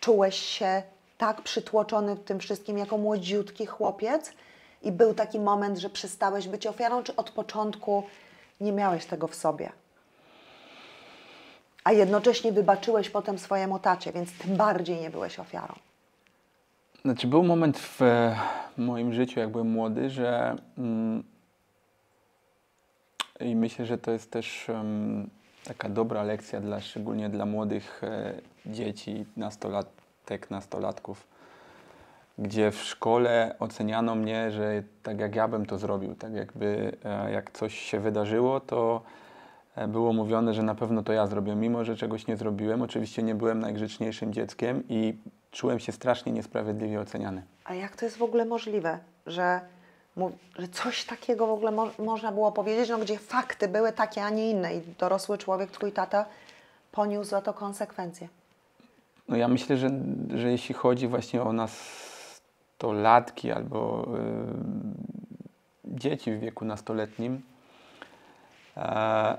czułeś się tak przytłoczony tym wszystkim jako młodziutki chłopiec i był taki moment, że przestałeś być ofiarą, czy od początku nie miałeś tego w sobie? A jednocześnie wybaczyłeś potem swojemu tacie, więc tym bardziej nie byłeś ofiarą. Znaczy, był moment w e, moim życiu, jak byłem młody, że mm, i myślę, że to jest też um, taka dobra lekcja, dla, szczególnie dla młodych e, dzieci, nastolatek, nastolatków, gdzie w szkole oceniano mnie, że tak jak ja bym to zrobił, tak jakby e, jak coś się wydarzyło, to e, było mówione, że na pewno to ja zrobię, mimo że czegoś nie zrobiłem. Oczywiście nie byłem najgrzeczniejszym dzieckiem i czułem się strasznie niesprawiedliwie oceniany. A jak to jest w ogóle możliwe, że że coś takiego w ogóle mo można było powiedzieć, no, gdzie fakty były takie, a nie inne i dorosły człowiek, twój tata, poniósł za to konsekwencje. No ja myślę, że, że jeśli chodzi właśnie o nas to latki albo y, dzieci w wieku nastoletnim, e,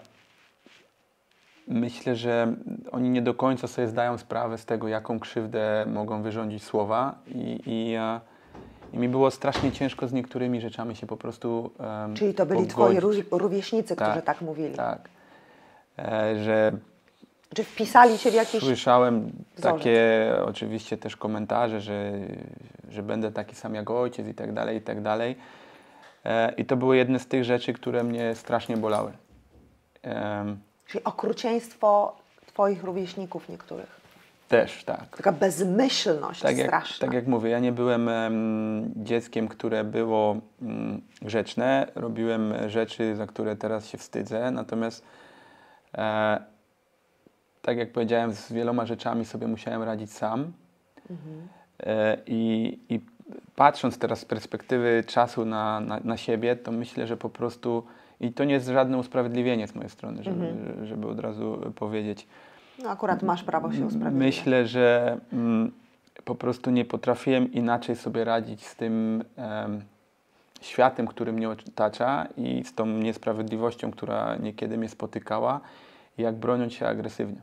myślę, że oni nie do końca sobie zdają sprawę z tego, jaką krzywdę mogą wyrządzić słowa i, i, e, i mi było strasznie ciężko z niektórymi rzeczami się po prostu em, Czyli to byli twoi pogodzić. ró- rówieśnicy, którzy Tak, tak mówili. Tak. E, że Czy wpisali się w jakieś... Słyszałem wzorzec. takie oczywiście też komentarze, że, że będę taki sam jak ojciec i tak dalej, i tak dalej. E, I to były jedne z tych rzeczy, które mnie strasznie bolały. Em, Czyli okrucieństwo twoich rówieśników niektórych. Też, tak. Taka bezmyślność Tak jak, straszna. tak jak mówię, ja nie byłem em, dzieckiem, które było mm, grzeczne. Robiłem rzeczy, za które teraz się wstydzę. Natomiast e, tak jak powiedziałem, z wieloma rzeczami sobie musiałem radzić sam. E, I, I patrząc teraz z perspektywy czasu na, na, na siebie, to myślę, że po prostu, i to nie jest żadne usprawiedliwienie z mojej strony, żeby, żeby od razu powiedzieć. No akurat masz prawo się usprawiedliwić. Myślę, że mm, po prostu nie potrafiłem inaczej sobie radzić z tym em, światem, który mnie otacza i z tą niesprawiedliwością, która niekiedy mnie spotykała, jak broniąc się agresywnie.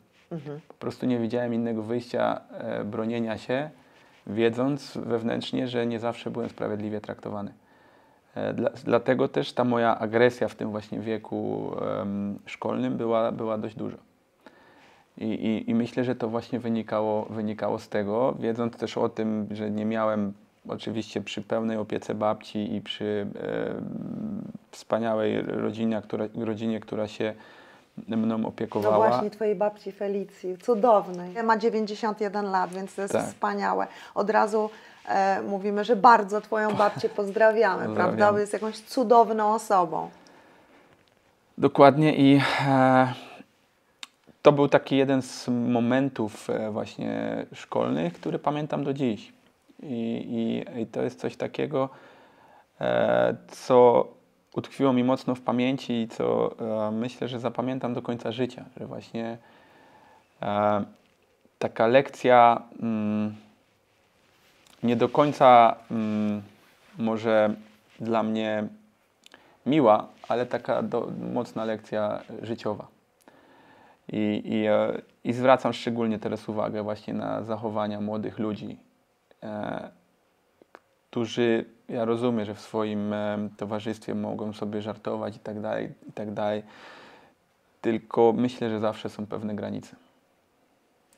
Po prostu nie widziałem innego wyjścia e, bronienia się, wiedząc wewnętrznie, że nie zawsze byłem sprawiedliwie traktowany. E, Dla, dlatego też ta moja agresja w tym właśnie wieku em, szkolnym była, była dość duża. I, i, I myślę, że to właśnie wynikało, wynikało z tego, wiedząc też o tym, że nie miałem oczywiście przy pełnej opiece babci i przy e, wspaniałej rodzinie która, rodzinie, która się mną No opiekowała. właśnie twojej babci Felicji, cudownej. Ma 91 lat, więc to jest Tak. wspaniałe. Od razu e, mówimy, że bardzo twoją babcię pozdrawiamy, prawda? Bo jest jakąś cudowną osobą. Dokładnie i e, to był taki jeden z momentów e, właśnie szkolnych, który pamiętam do dziś. I, i, i to jest coś takiego, e, co utkwiło mi mocno w pamięci i co e, myślę, że zapamiętam do końca życia, że właśnie e, taka lekcja mm, nie do końca mm, może dla mnie miła, ale taka do, mocna lekcja życiowa. I, i, e, I zwracam szczególnie teraz uwagę właśnie na zachowania młodych ludzi, e, którzy, ja rozumiem, że w swoim e, towarzystwie mogą sobie żartować i tak dalej, i tak dalej, tylko myślę, że zawsze są pewne granice.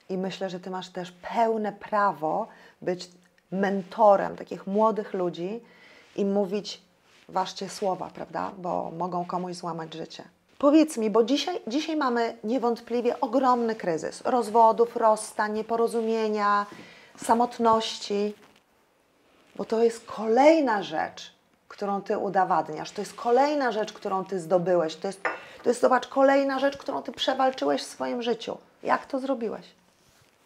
I myślę, że ty masz też pełne prawo być mentorem takich młodych ludzi i mówić ważcie słowa, prawda? Bo mogą komuś złamać życie. Powiedz mi, bo dzisiaj, dzisiaj mamy niewątpliwie ogromny kryzys rozwodów, rozstań, nieporozumienia, samotności, bo to jest kolejna rzecz, którą ty udowadniasz. To jest kolejna rzecz, którą ty zdobyłeś. To jest, to jest zobacz, kolejna rzecz, którą ty przewalczyłeś w swoim życiu. Jak to zrobiłeś?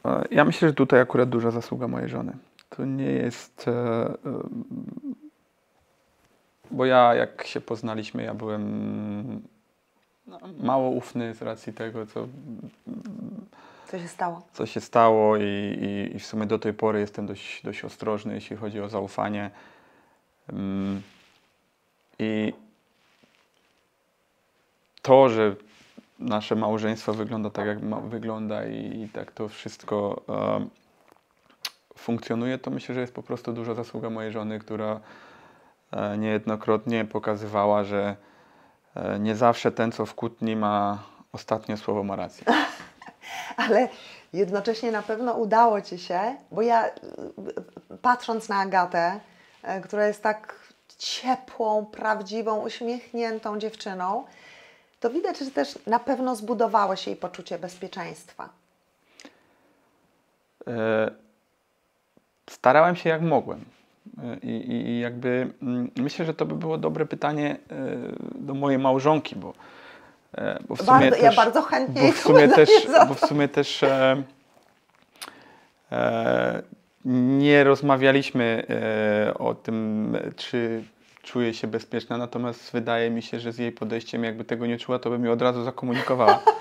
E, Ja myślę, że tutaj akurat duża zasługa mojej żony. To nie jest. E, e, bo ja, jak się poznaliśmy, ja byłem no, mało ufny z racji tego, co, Co się stało? co się stało, i, i, i w sumie do tej pory jestem dość, dość ostrożny, jeśli chodzi o zaufanie. Mm, I to, że nasze małżeństwo wygląda tak, jak wygląda i, i tak to wszystko funkcjonuje, to myślę, że jest po prostu duża zasługa mojej żony, która e, niejednokrotnie pokazywała, że nie zawsze ten, co w kłótni ma ostatnie słowo, ma rację. ale jednocześnie na pewno udało Ci się, bo ja patrząc na Agatę, y, która jest tak ciepłą, prawdziwą, uśmiechniętą dziewczyną, to widać, że też na pewno zbudowałeś jej poczucie bezpieczeństwa. E, starałem się jak mogłem. I, i, jakby mm, myślę, że to by było dobre pytanie e, do mojej małżonki, bo, e, bo w sumie Bardzo- ja też, bardzo chętnie bo w sumie też, bo w sumie też e, e, nie rozmawialiśmy e, o tym, czy czuje się bezpieczna, natomiast wydaje mi się, że z jej podejściem jakby tego nie czuła, to by mi od razu zakomunikowała.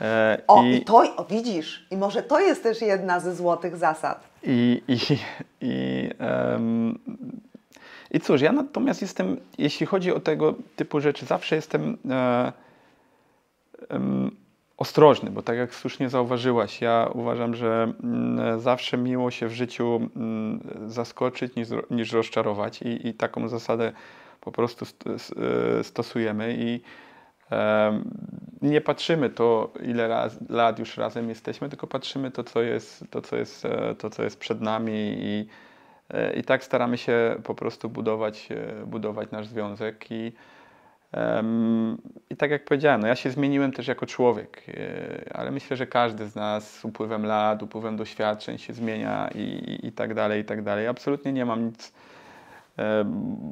E, o, i, i to, o, widzisz, i może to jest też jedna ze złotych zasad. I, i, i, um, i cóż, ja natomiast jestem, jeśli chodzi o tego typu rzeczy, zawsze jestem e, ostrożny, bo tak jak słusznie zauważyłaś, ja uważam, że mm, zawsze miło się w życiu mm, zaskoczyć niż, niż rozczarować i, i taką zasadę po prostu e, stosujemy i nie patrzymy to, ile raz, lat już razem jesteśmy, tylko patrzymy to, co jest, to, co jest, e, to, co jest przed nami i, e, i tak staramy się po prostu budować, budować nasz związek i i tak jak powiedziałem, no ja się zmieniłem też jako człowiek, e, ale myślę, że każdy z nas z upływem lat, upływem doświadczeń się zmienia i, i, i tak dalej, i tak dalej. Absolutnie nie mam nic,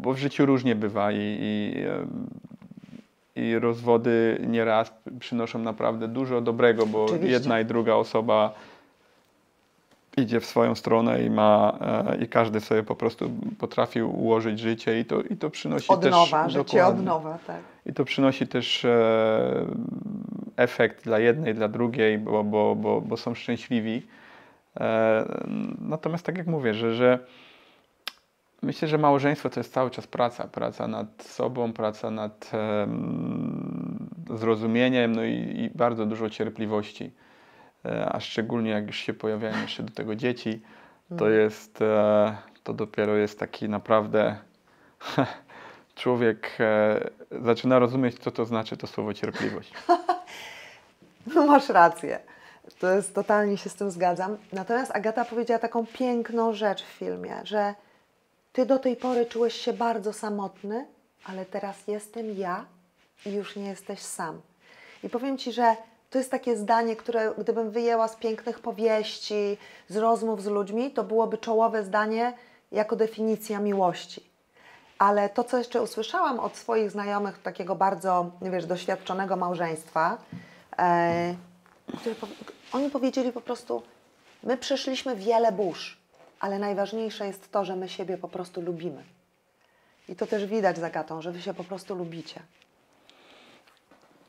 bo w życiu różnie bywa i, i, i rozwody nieraz przynoszą naprawdę dużo dobrego, bo Oczywiście. jedna i druga osoba idzie w swoją stronę i ma e, i każdy sobie po prostu potrafi ułożyć życie i to, i to przynosi od też nowa, życie od nowa, tak. I to przynosi też e, efekt dla jednej, dla drugiej, bo, bo, bo, bo są szczęśliwi. E, natomiast tak jak mówię, że, że myślę, że małżeństwo to jest cały czas praca, praca nad sobą, praca nad zrozumieniem, no i, i bardzo dużo cierpliwości. E, a szczególnie jak już się pojawiają jeszcze do tego dzieci, to mhm. jest, e, to dopiero jest taki naprawdę człowiek e, zaczyna rozumieć, co to znaczy to słowo cierpliwość. No masz rację. To jest totalnie się z tym zgadzam. Natomiast Agata powiedziała taką piękną rzecz w filmie, że ty do tej pory czułeś się bardzo samotny, ale teraz jestem ja i już nie jesteś sam. I powiem ci, że to jest takie zdanie, które gdybym wyjęła z pięknych powieści, z rozmów z ludźmi, to byłoby czołowe zdanie jako definicja miłości. Ale to, co jeszcze usłyszałam od swoich znajomych, takiego bardzo, wiesz, doświadczonego małżeństwa, e, oni powiedzieli po prostu, my przeszliśmy wiele burz, ale najważniejsze jest to, że my siebie po prostu lubimy. I to też widać za Gatą, że wy się po prostu lubicie.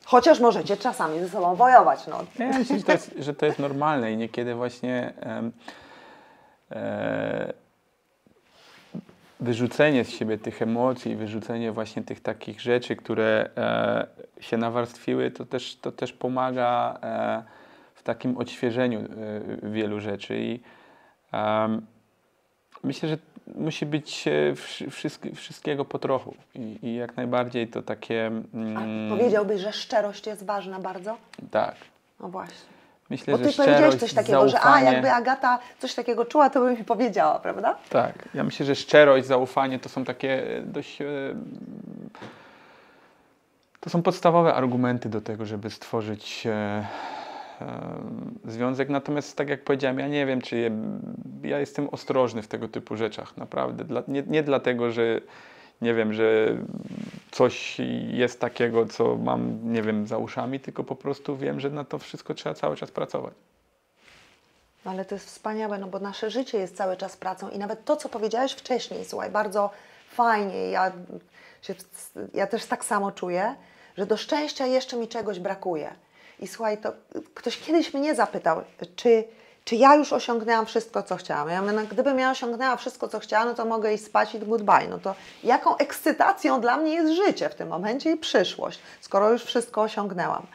Chociaż możecie czasami ze sobą wojować. No. Ja myślę, że to jest, że to jest normalne i niekiedy właśnie e, wyrzucenie z siebie tych emocji, wyrzucenie właśnie tych takich rzeczy, które e, się nawarstwiły, to też, to też pomaga e, w takim odświeżeniu e, wielu rzeczy. I myślę, że musi być e, wszystkiego po trochu I, i, jak najbardziej to takie... Mm, powiedziałbyś, że szczerość jest ważna bardzo? Tak. No właśnie. Myślę, Bo ty że powiedziałeś coś takiego, zaufanie... że a, jakby Agata coś takiego czuła, to by mi powiedziała, prawda? Tak. Ja myślę, że szczerość, zaufanie to są takie dość... E, to są podstawowe argumenty do tego, żeby stworzyć e, związek. Natomiast tak jak powiedziałem, ja nie wiem, czy je, ja jestem ostrożny w tego typu rzeczach, naprawdę. Dla, nie, nie dlatego, że nie wiem, że coś jest takiego, co mam, nie wiem, za uszami, tylko po prostu wiem, że na to wszystko trzeba cały czas pracować. No ale to jest wspaniałe, no bo nasze życie jest cały czas pracą i nawet to, co powiedziałeś wcześniej, słuchaj, bardzo fajnie, ja, się, ja też tak samo czuję, że do szczęścia jeszcze mi czegoś brakuje. I słuchaj, to ktoś kiedyś mnie zapytał, czy, czy ja już osiągnęłam wszystko, co chciałam. Ja mówię, no, gdybym ja osiągnęła wszystko, co chciałam, no to mogę iść spać i goodbye. No to jaką ekscytacją dla mnie jest życie w tym momencie i przyszłość, skoro już wszystko osiągnęłam.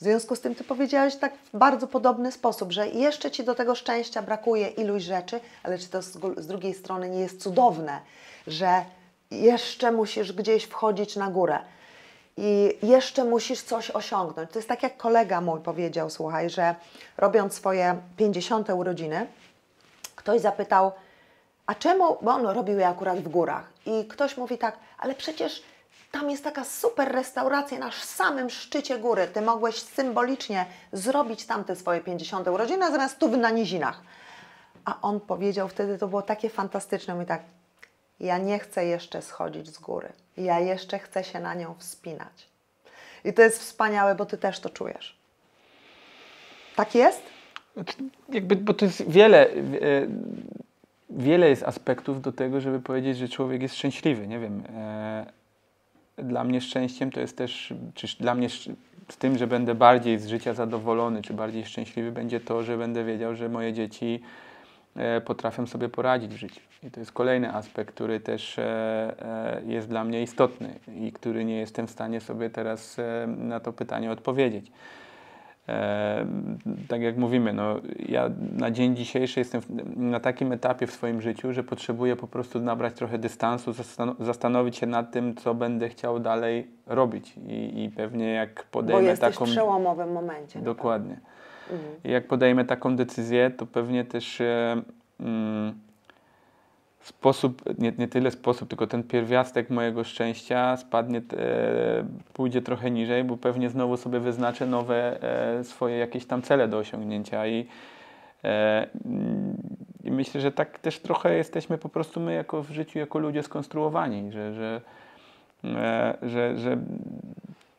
W związku z tym Ty powiedziałaś tak w bardzo podobny sposób, że jeszcze Ci do tego szczęścia brakuje iluś rzeczy, ale czy to z, z drugiej strony nie jest cudowne, że jeszcze musisz gdzieś wchodzić na górę i jeszcze musisz coś osiągnąć. To jest tak, jak kolega mój powiedział, słuchaj, że robiąc swoje 50. urodziny, ktoś zapytał, a czemu, bo on robił je akurat w górach i ktoś mówi tak, ale przecież tam jest taka super restauracja na samym szczycie góry, ty mogłeś symbolicznie zrobić tam te swoje 50. urodziny, zamiast tu na nizinach. A on powiedział wtedy, to było takie fantastyczne, mówi tak, ja nie chcę jeszcze schodzić z góry. Ja jeszcze chcę się na nią wspinać. I to jest wspaniałe, bo ty też to czujesz. Tak jest? Znaczy, jakby, bo to jest wiele. E, wiele jest aspektów do tego, żeby powiedzieć, że człowiek jest szczęśliwy. Nie wiem. E, dla mnie szczęściem to jest też, czy dla mnie z tym, że będę bardziej z życia zadowolony, czy bardziej szczęśliwy, będzie to, że będę wiedział, że moje dzieci potrafią sobie poradzić w życiu. I to jest kolejny aspekt, który też e, e, jest dla mnie istotny i który nie jestem w stanie sobie teraz na to pytanie odpowiedzieć. E, tak jak mówimy, no, ja na dzień dzisiejszy jestem na takim etapie w swoim życiu, że potrzebuję po prostu nabrać trochę dystansu, zastanowić się nad tym, co będę chciał dalej robić. I, i pewnie jak podejmę Bo jesteś taką. w przełomowym momencie. Dokładnie. Mhm. Jak podejmę taką decyzję, to pewnie też. E, mm, sposób, nie, nie tyle sposób, tylko ten pierwiastek mojego szczęścia spadnie, e, pójdzie trochę niżej, bo pewnie znowu sobie wyznaczę nowe e, swoje jakieś tam cele do osiągnięcia i, e, i myślę, że tak też trochę jesteśmy po prostu my jako w życiu, jako ludzie skonstruowani, że, że, e, że, że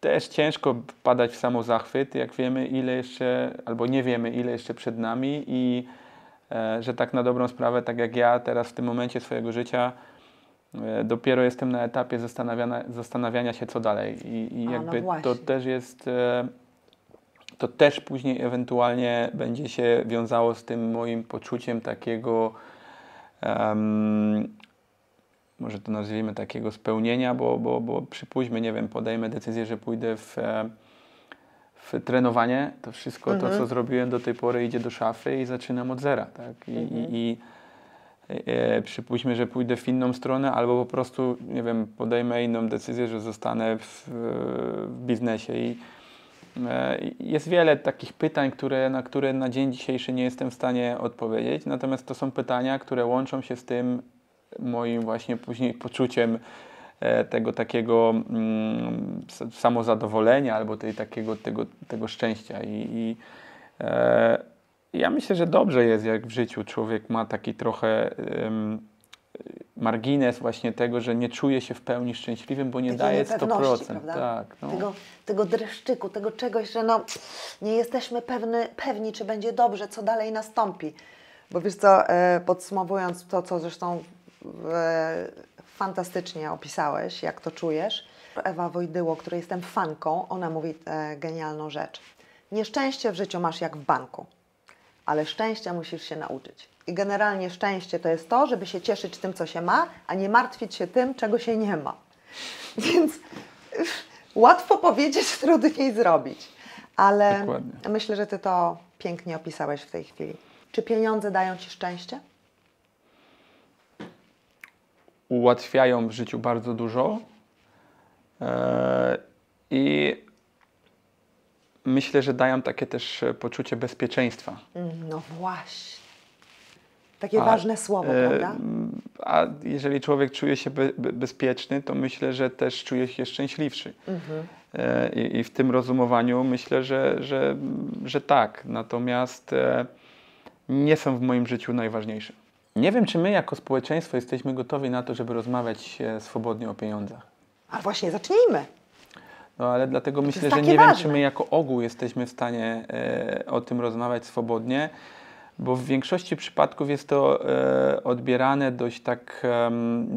też ciężko wpadać w samozachwyt, jak wiemy ile jeszcze, albo nie wiemy ile jeszcze przed nami i E, że tak na dobrą sprawę, tak jak ja teraz w tym momencie swojego życia, e, dopiero jestem na etapie zastanawiania, zastanawiania się, co dalej. I, i no jakby no to też jest. E, to też później ewentualnie będzie się wiązało z tym moim poczuciem takiego, um, może to nazwijmy takiego spełnienia, bo, bo, bo przypuśćmy, nie wiem, podejmę decyzję, że pójdę w w trenowanie, to wszystko mhm. to, co mhm. zrobiłem do tej pory idzie do szafy i zaczynam od zera, tak? I, mhm. i e, przypuśćmy, że pójdę w inną stronę albo po prostu, nie wiem, podejmę inną decyzję, że zostanę w, w biznesie i e, jest wiele takich pytań, które, na które na dzień dzisiejszy nie jestem w stanie odpowiedzieć, natomiast to są pytania, które łączą się z tym moim właśnie później poczuciem E, tego takiego mm, samozadowolenia albo tej, takiego, tego, tego szczęścia. I, i e, ja myślę, że dobrze jest, jak w życiu człowiek ma taki trochę margines właśnie tego, że nie czuje się w pełni szczęśliwym, bo nie Takiej daje 100%. Prawda? Tak, no. tego, tego dreszczyku, tego czegoś, że no, nie jesteśmy pewny, pewni, czy będzie dobrze, co dalej nastąpi. Bo wiesz co, e, podsumowując to, co zresztą fantastycznie opisałeś, jak to czujesz. Ewa Wojdyło, której jestem fanką, ona mówi genialną rzecz. Nieszczęście w życiu masz jak w banku, ale szczęścia musisz się nauczyć. I generalnie szczęście to jest to, żeby się cieszyć tym, co się ma, a nie martwić się tym, czego się nie ma. Więc łatwo powiedzieć, trudniej zrobić. Ale Dokładnie. myślę, że Ty to pięknie opisałeś w tej chwili. Czy pieniądze dają Ci szczęście? Ułatwiają w życiu bardzo dużo. E, I myślę, że dają takie też poczucie bezpieczeństwa. Mm, no właśnie. Takie a, ważne słowo, e, prawda? A jeżeli człowiek czuje się be, be, bezpieczny, to myślę, że też czuje się szczęśliwszy. Mhm. E, I, I, w tym rozumowaniu myślę, że, że, że tak. Natomiast nie są w moim życiu najważniejsze. Nie wiem, czy my jako społeczeństwo jesteśmy gotowi na to, żeby rozmawiać swobodnie o pieniądzach. A właśnie, zacznijmy. No ale dlatego to myślę, że nie ważne. wiem, czy my jako ogół jesteśmy w stanie e, o tym rozmawiać swobodnie, bo w większości przypadków jest to e, odbierane dość tak,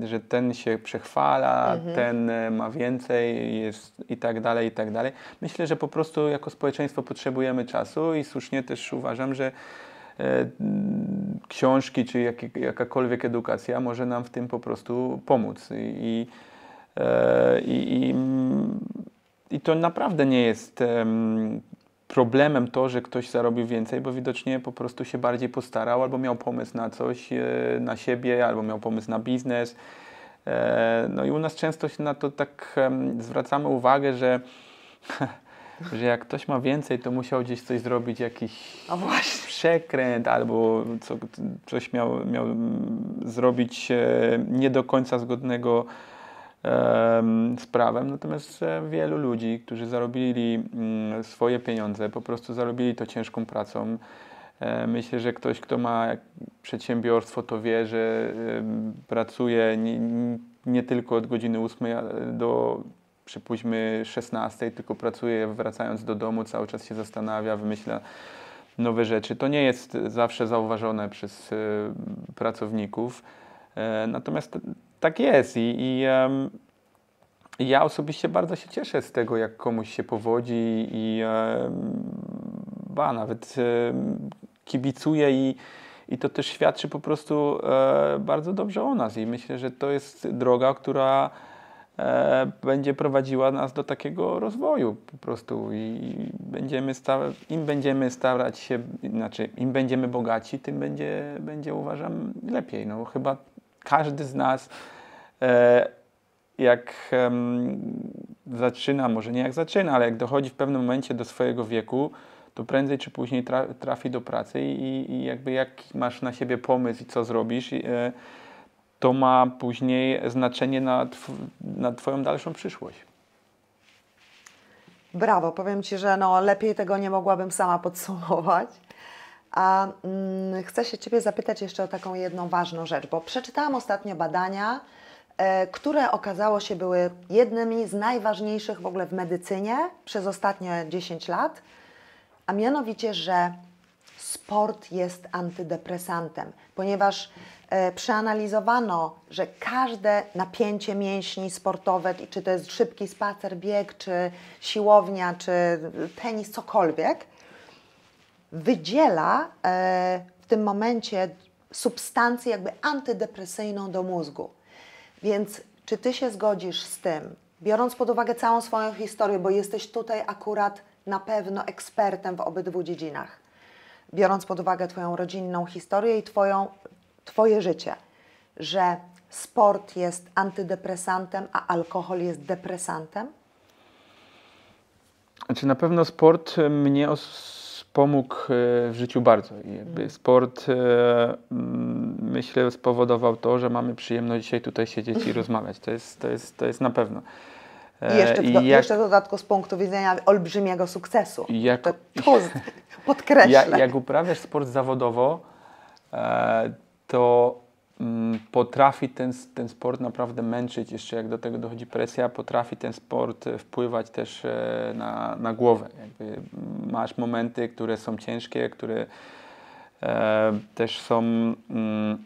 e, że ten się przechwala, mhm. ten e, ma więcej jest i tak dalej, i tak dalej. Myślę, że po prostu jako społeczeństwo potrzebujemy czasu i słusznie też uważam, że E, książki czy jak, jakakolwiek edukacja może nam w tym po prostu pomóc. I, e, i, i, i to naprawdę nie jest problemem to, że ktoś zarobił więcej, bo widocznie po prostu się bardziej postarał, albo miał pomysł na coś, e, na siebie, albo miał pomysł na biznes. No i u nas często się na to tak zwracamy uwagę, że że jak ktoś ma więcej, to musiał gdzieś coś zrobić, jakiś przekręt albo co, coś miał, miał zrobić e, nie do końca zgodnego z prawem. Natomiast e, wielu ludzi, którzy zarobili mm, swoje pieniądze, po prostu zarobili to ciężką pracą. E, myślę, że ktoś, kto ma przedsiębiorstwo, to wie, że pracuje nie, nie tylko od godziny 8 do przypuśćmy 16, tylko pracuje wracając do domu, cały czas się zastanawia, wymyśla nowe rzeczy. To nie jest zawsze zauważone przez pracowników, natomiast tak jest i, i ja osobiście bardzo się cieszę z tego, jak komuś się powodzi i ba, nawet kibicuję i, i to też świadczy po prostu e, bardzo dobrze o nas i myślę, że to jest droga, która e, będzie prowadziła nas do takiego rozwoju po prostu i będziemy im będziemy starać się, znaczy im będziemy bogaci, tym będzie, będzie uważam lepiej. No chyba każdy z nas e, jak zaczyna, może nie jak zaczyna, ale jak dochodzi w pewnym momencie do swojego wieku, to prędzej czy później trafi do pracy i, i jakby jak masz na siebie pomysł i co zrobisz, e, to ma później znaczenie na, tw na Twoją dalszą przyszłość. Brawo, powiem Ci, że no, lepiej tego nie mogłabym sama podsumować. A mm, chcę się Ciebie zapytać jeszcze o taką jedną ważną rzecz, bo przeczytałam ostatnio badania, e, które okazało się były jednymi z najważniejszych w ogóle w medycynie przez ostatnie 10 lat a mianowicie, że sport jest antydepresantem, ponieważ przeanalizowano, że każde napięcie mięśni sportowe, czy to jest szybki spacer, bieg, czy siłownia, czy tenis, cokolwiek, wydziela e, w tym momencie substancję jakby antydepresyjną do mózgu. Więc czy ty się zgodzisz z tym, biorąc pod uwagę całą swoją historię, bo jesteś tutaj akurat na pewno ekspertem w obydwu dziedzinach, biorąc pod uwagę Twoją rodzinną historię i twoją, Twoje życie, że sport jest antydepresantem, a alkohol jest depresantem? Znaczy na pewno sport mnie pomógł e, w życiu bardzo. Jakby mhm. sport e, myślę spowodował to, że mamy przyjemność dzisiaj tutaj siedzieć i rozmawiać. To jest, to jest, to jest na pewno. I jeszcze, w, do, jak, jeszcze w dodatku z punktu widzenia olbrzymiego sukcesu. Jak, to, to podkreślę. Jak, jak uprawiasz sport zawodowo, e, to mm, potrafi ten, ten sport naprawdę męczyć, jeszcze jak do tego dochodzi presja, potrafi ten sport wpływać też e, na, na głowę. Jakby masz momenty, które są ciężkie, które e, też są mm,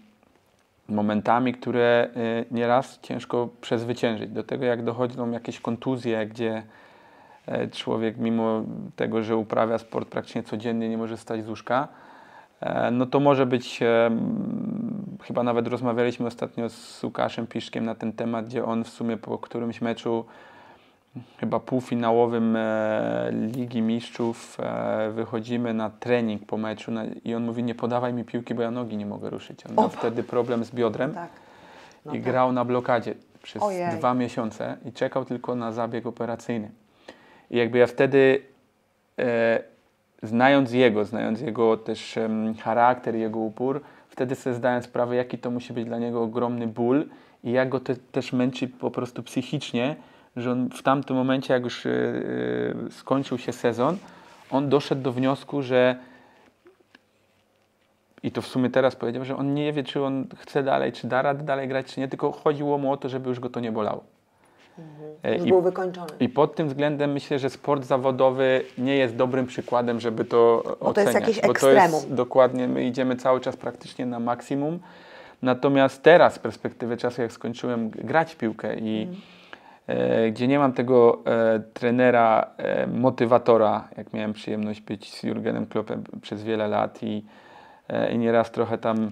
momentami, które y, nieraz ciężko przezwyciężyć. Do tego jak dochodzą jakieś kontuzje, gdzie e, człowiek mimo tego, że uprawia sport praktycznie codziennie, nie może stać z łóżka, e, no to może być, e, chyba nawet rozmawialiśmy ostatnio z Łukaszem Piszkiem na ten temat, gdzie on w sumie po którymś meczu chyba półfinałowym e, Ligi Mistrzów e, wychodzimy na trening po meczu na, i on mówi, nie podawaj mi piłki, bo ja nogi nie mogę ruszyć. On miał wtedy problem z biodrem tak. no i tak. grał na blokadzie przez Ojej. dwa miesiące i czekał tylko na zabieg operacyjny. I jakby ja wtedy, e, znając jego, znając jego też charakter, jego upór, wtedy sobie zdałem sprawę, jaki to musi być dla niego ogromny ból i jak go te, też męczy po prostu psychicznie, że on w tamtym momencie, jak już yy, skończył się sezon, on doszedł do wniosku, że i to w sumie teraz powiedział, że on nie wie, czy on chce dalej, czy da radę dalej grać, czy nie, tylko chodziło mu o to, żeby już go to nie bolało. Mhm. Już I, był wykończony. I pod tym względem myślę, że sport zawodowy nie jest dobrym przykładem, żeby to bo oceniać. To jest jakiś bo to jest dokładnie, my idziemy cały czas praktycznie na maksimum. Natomiast teraz, z perspektywy czasu, jak skończyłem grać piłkę i mhm E, gdzie nie mam tego e, trenera, e, motywatora, jak miałem przyjemność być z Jurgenem Kloppem przez wiele lat i, i nieraz trochę tam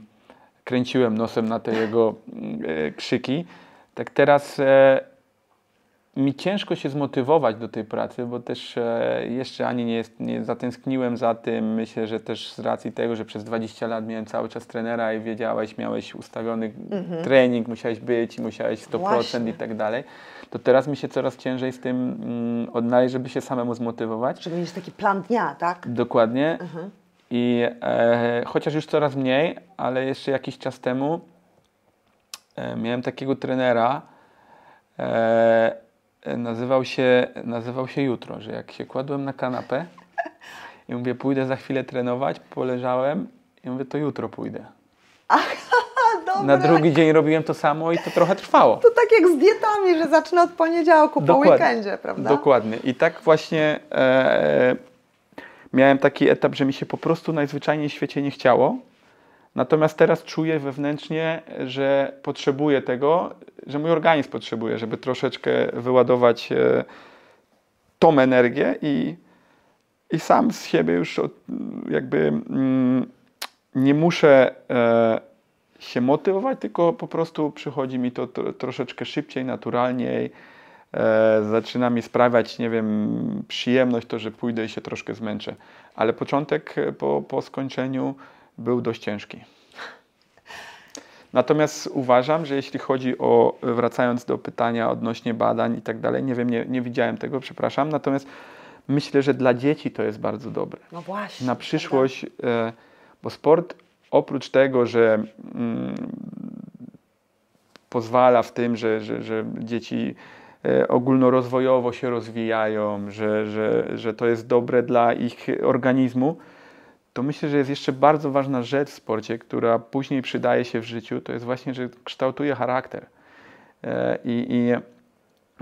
kręciłem nosem na te jego krzyki. Tak teraz mi ciężko się zmotywować do tej pracy, bo też e, jeszcze ani nie, jest, nie zatęskniłem za tym. Myślę, że też z racji tego, że przez 20 lat miałem cały czas trenera i wiedziałeś, miałeś ustawiony mhm. trening, musiałeś być, musiałeś 100% Właśnie. i tak dalej, to teraz mi się coraz ciężej z tym mm, odnaleźć, żeby się samemu zmotywować. Żeby mieć taki plan dnia, tak? Dokładnie. Mhm. I e, chociaż już coraz mniej, ale jeszcze jakiś czas temu e, miałem takiego trenera, E, nazywał się, nazywał się Jutro, że jak się kładłem na kanapę i mówię, pójdę za chwilę trenować, poleżałem i mówię, to jutro pójdę. Ach, dobra. Na drugi dzień robiłem to samo i to trochę trwało. To tak jak z dietami, że zacznę od poniedziałku Dokładnie. po weekendzie, prawda? Dokładnie. I tak właśnie e, miałem taki etap, że mi się po prostu najzwyczajniej w świecie nie chciało. Natomiast teraz czuję wewnętrznie, że potrzebuję tego, że mój organizm potrzebuje, żeby troszeczkę wyładować e, tą energię i, i sam z siebie już od, jakby mm, nie muszę e, się motywować, tylko po prostu przychodzi mi to, troszeczkę szybciej, naturalniej. E, zaczyna mi sprawiać, nie wiem, przyjemność to, że pójdę i się troszkę zmęczę. Ale początek po, po skończeniu był dość ciężki. Natomiast uważam, że jeśli chodzi o, wracając do pytania odnośnie badań i tak dalej, nie wiem, nie, nie widziałem tego, przepraszam, natomiast myślę, że dla dzieci to jest bardzo dobre. No właśnie. Na przyszłość, e, bo sport oprócz tego, że mm, pozwala w tym, że, że, że dzieci e, ogólnorozwojowo się rozwijają, że, że, że to jest dobre dla ich organizmu, to myślę, że jest jeszcze bardzo ważna rzecz w sporcie, która później przydaje się w życiu, to jest właśnie, że kształtuje charakter. E, I, i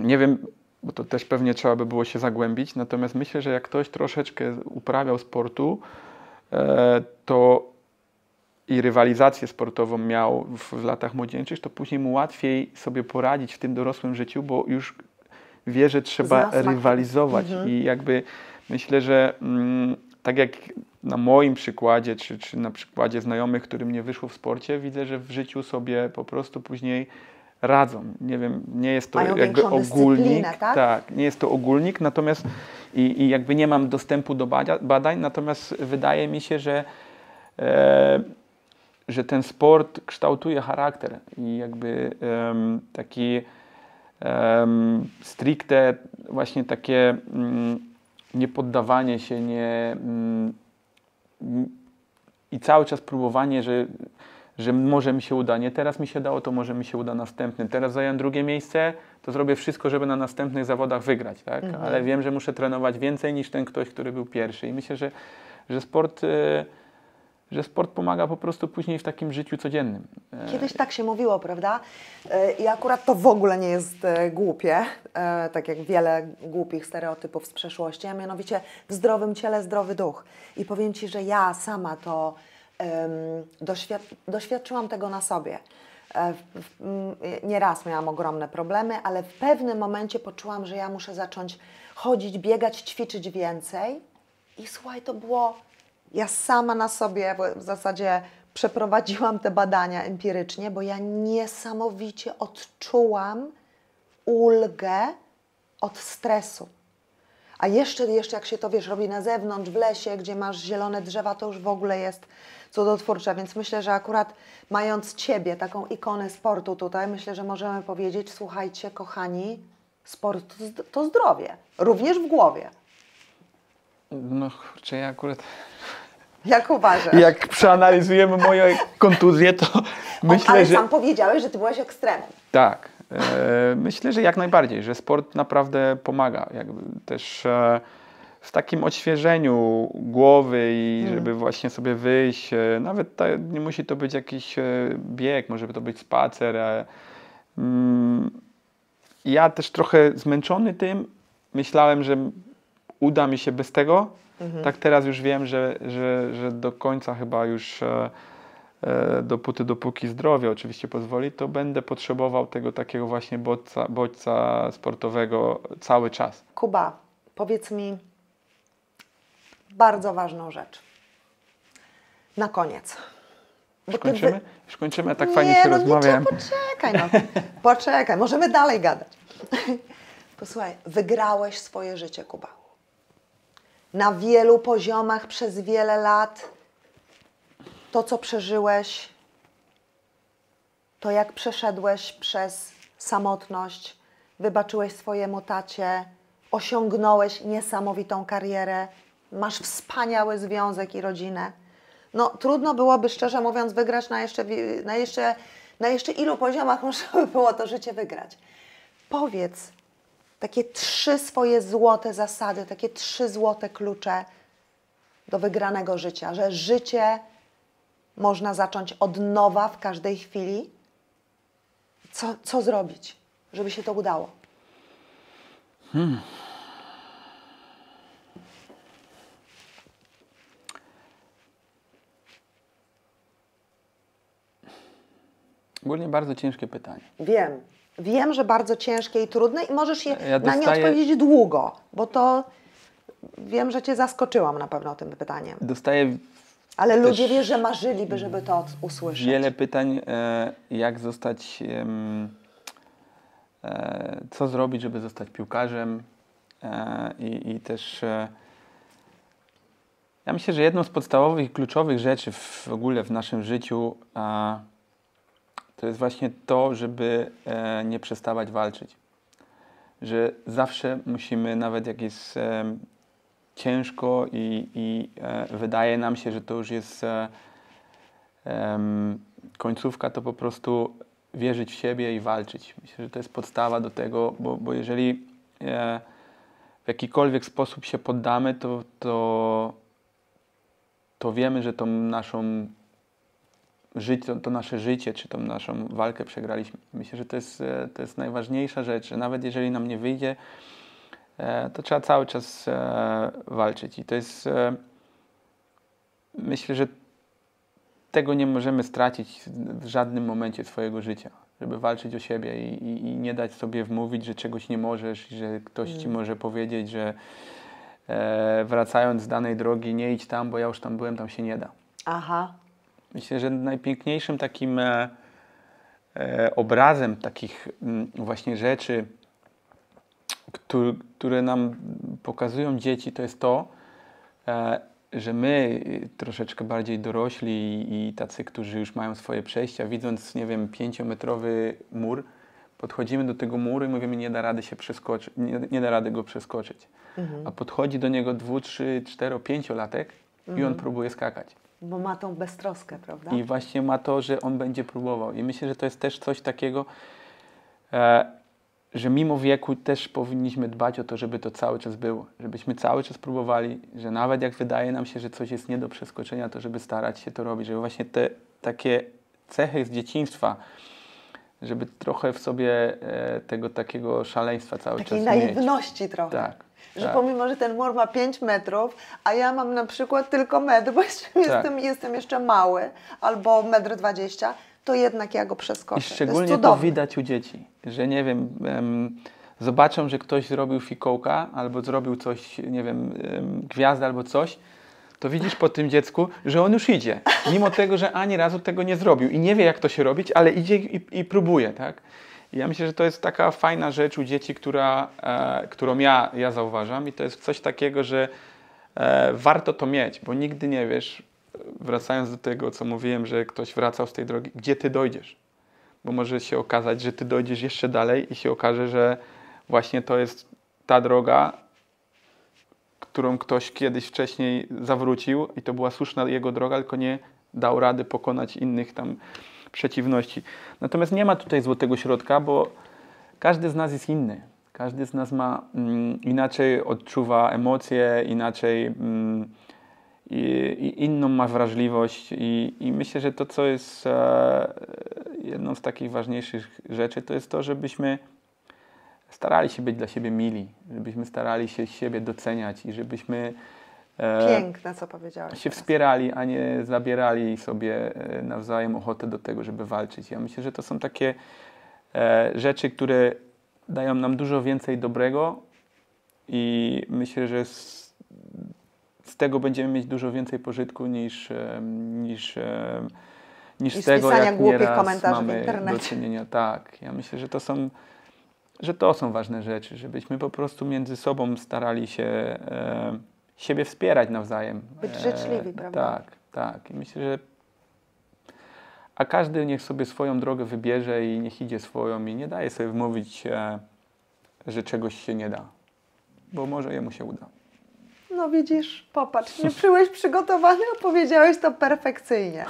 nie wiem, bo to też pewnie trzeba by było się zagłębić, natomiast myślę, że jak ktoś troszeczkę uprawiał sportu, e, to i rywalizację sportową miał w, latach młodzieńczych, to później mu łatwiej sobie poradzić w tym dorosłym życiu, bo już wie, że trzeba rywalizować mhm. i jakby myślę, że mm, tak jak na moim przykładzie, czy, czy na przykładzie znajomych, którym nie wyszło w sporcie, widzę, że w życiu sobie po prostu później radzą. Nie wiem, nie jest to Mają jakby ogólnik. Tak? tak? nie jest to ogólnik, natomiast i, i jakby nie mam dostępu do badań, natomiast wydaje mi się, że e, że ten sport kształtuje charakter i jakby taki um, stricte właśnie takie um, niepoddawanie się, nie mm, i cały czas próbowanie, że, że może mi się uda, nie teraz mi się dało, to może mi się uda następnym. Teraz zająłem drugie miejsce, to zrobię wszystko, żeby na następnych zawodach wygrać, tak? Mhm. Ale wiem, że muszę trenować więcej niż ten ktoś, który był pierwszy. I myślę, że, że sport... Y, że sport pomaga po prostu później w takim życiu codziennym. E, Kiedyś tak się mówiło, prawda? E, I akurat to w ogóle nie jest e, głupie, tak jak wiele głupich stereotypów z przeszłości, a mianowicie w zdrowym ciele zdrowy duch. I powiem Ci, że ja sama to doświad doświadczyłam tego na sobie. Nieraz miałam ogromne problemy, ale w pewnym momencie poczułam, że ja muszę zacząć chodzić, biegać, ćwiczyć więcej. I słuchaj, to było ja sama na sobie w zasadzie przeprowadziłam te badania empirycznie, bo ja niesamowicie odczułam ulgę od stresu. A jeszcze, jeszcze jak się to wiesz, robi na zewnątrz, w lesie, gdzie masz zielone drzewa, to już w ogóle jest cudotwórcze. Więc myślę, że akurat mając Ciebie, taką ikonę sportu tutaj, myślę, że możemy powiedzieć: słuchajcie, kochani, sport to zdrowie, również w głowie. No, czy ja akurat jak uważasz? Jak przeanalizujemy moje kontuzje, to myślę, ale że... sam powiedziałeś, że ty byłeś ekstremem. Tak. E, myślę, że jak najbardziej, że sport naprawdę pomaga. Jakby też e, w takim odświeżeniu głowy i hmm. żeby właśnie sobie wyjść. E, nawet ta, nie musi to być jakiś e, bieg, może to być spacer. E, mm, ja też trochę zmęczony tym, myślałem, że uda mi się bez tego, Mhm. Tak teraz już wiem, że, że, że do końca chyba już e, e, dopóty, dopóki zdrowie oczywiście pozwoli, to będę potrzebował tego takiego właśnie bodźca, bodźca sportowego cały czas. Kuba, powiedz mi bardzo ważną rzecz. Na koniec. już kończymy? Wy... Już kończymy, tak fajnie się no, rozmawiam. Nie, poczekaj, no. poczekaj, możemy dalej gadać. Posłuchaj, wygrałeś swoje życie, Kuba na wielu poziomach przez wiele lat. To, co przeżyłeś, to jak przeszedłeś przez samotność, wybaczyłeś swojemu tacie, osiągnąłeś niesamowitą karierę, masz wspaniały związek i rodzinę. No, trudno byłoby, szczerze mówiąc, wygrać na jeszcze, na jeszcze, na jeszcze ilu poziomach można by było to życie wygrać. Powiedz, takie trzy swoje złote zasady, takie trzy złote klucze do wygranego życia, że życie można zacząć od nowa w każdej chwili. Co, co zrobić, żeby się to udało? Hmm. Ogólnie bardzo ciężkie pytanie. Wiem. Wiem, że bardzo ciężkie i trudne i możesz je Ja na nie dostaję- odpowiedzieć długo, bo to wiem, że Cię zaskoczyłam na pewno tym pytaniem. Dostaję Ale ludzie wiesz, że marzyliby, żeby to usłyszeć. wiele pytań, e, jak zostać, e, co zrobić, żeby zostać piłkarzem e, i, i też ja myślę, że jedną z podstawowych i kluczowych rzeczy w ogóle w naszym życiu to jest właśnie to, żeby e, nie przestawać walczyć. Że zawsze musimy, nawet jak jest em, ciężko i, i e, wydaje nam się, że to już jest e, końcówka, to po prostu wierzyć w siebie i walczyć. Myślę, że to jest podstawa do tego, bo, bo jeżeli e, w jakikolwiek sposób się poddamy, to, to, to wiemy, że tą naszą życie, to, to nasze życie, czy tą naszą walkę przegraliśmy. Myślę, że to jest, e, to jest najważniejsza rzecz, że nawet jeżeli nam nie wyjdzie, e, to trzeba cały czas e, walczyć. I to jest, myślę, że tego nie możemy stracić w żadnym momencie swojego życia, żeby walczyć o siebie i, i, i nie dać sobie wmówić, że czegoś nie możesz, że ktoś ci może powiedzieć, że wracając z danej drogi nie idź tam, bo ja już tam byłem, tam się nie da. Aha. Myślę, że najpiękniejszym takim e, e, obrazem takich mm, właśnie rzeczy, któ- które nam pokazują dzieci, to jest to, e, że my y, troszeczkę bardziej dorośli i, tacy, którzy już mają swoje przejścia, widząc, nie wiem, pięciometrowy mur, podchodzimy do tego muru i mówimy, nie da rady się przeskoczyć, nie, nie da rady go przeskoczyć. A podchodzi do niego dwu, trzy, cztero, pięciolatek i on próbuje skakać. Bo ma tą beztroskę, prawda? I właśnie ma to, że on będzie próbował. I myślę, że to jest też coś takiego, e, że mimo wieku też powinniśmy dbać o to, żeby to cały czas było. Żebyśmy cały czas próbowali, że nawet jak wydaje nam się, że coś jest nie do przeskoczenia, to żeby starać się to robić. Żeby właśnie te takie cechy z dzieciństwa, żeby trochę w sobie e, tego takiego szaleństwa cały Takiej czas mieć. naiwności trochę. Tak. Że tak. pomimo, że ten mur ma 5 metrów, a ja mam na przykład tylko metr, bo jeszcze jestem, jestem jeszcze mały, albo metr 20, to jednak ja go przeskoczę. I to szczególnie to, cudowne. widać u dzieci, że nie wiem, em, zobaczą, że ktoś zrobił fikołka albo zrobił coś, nie wiem, em, gwiazdę albo coś, to widzisz po tym dziecku, że on już idzie. Mimo tego, że ani razu tego nie zrobił i nie wie, jak to się robić, ale idzie i, i próbuje, tak? I ja myślę, że to jest taka fajna rzecz u dzieci, która, e, którą ja, ja zauważam i to jest coś takiego, że e, warto to mieć, bo nigdy nie wiesz, wracając do tego, co mówiłem, że ktoś wracał z tej drogi, gdzie ty dojdziesz. Bo może się okazać, że ty dojdziesz jeszcze dalej i się okaże, że właśnie to jest ta droga, którą ktoś kiedyś wcześniej zawrócił i to była słuszna jego droga, tylko nie dał rady pokonać innych tam przeciwności. Natomiast nie ma tutaj złotego środka, bo każdy z nas jest inny. Każdy z nas ma mm, inaczej odczuwa emocje, inaczej mm, i, i inną ma wrażliwość i, i myślę, że to, co jest e, jedną z takich ważniejszych rzeczy, to jest to, żebyśmy starali się być dla siebie mili, żebyśmy starali się siebie doceniać i żebyśmy Piękne, co powiedziałeś. się teraz. wspierali, a nie zabierali sobie e, nawzajem ochotę do tego, żeby walczyć. Ja myślę, że to są takie e, rzeczy, które dają nam dużo więcej dobrego i myślę, że z, z tego będziemy mieć dużo więcej pożytku niż, e, niż, e, niż I z tego, jak głupich nieraz komentarzy w mamy internecie. do czynienia. Tak, ja myślę, że to są że to są ważne rzeczy, żebyśmy po prostu między sobą starali się e, siebie wspierać nawzajem. Być życzliwi, prawda? Tak, tak. I myślę, że a każdy niech sobie swoją drogę wybierze i niech idzie swoją i nie daje sobie wmówić, e, że czegoś się nie da, bo może jemu się uda. No widzisz, popatrz, nie byłeś przygotowany, a powiedziałeś to perfekcyjnie.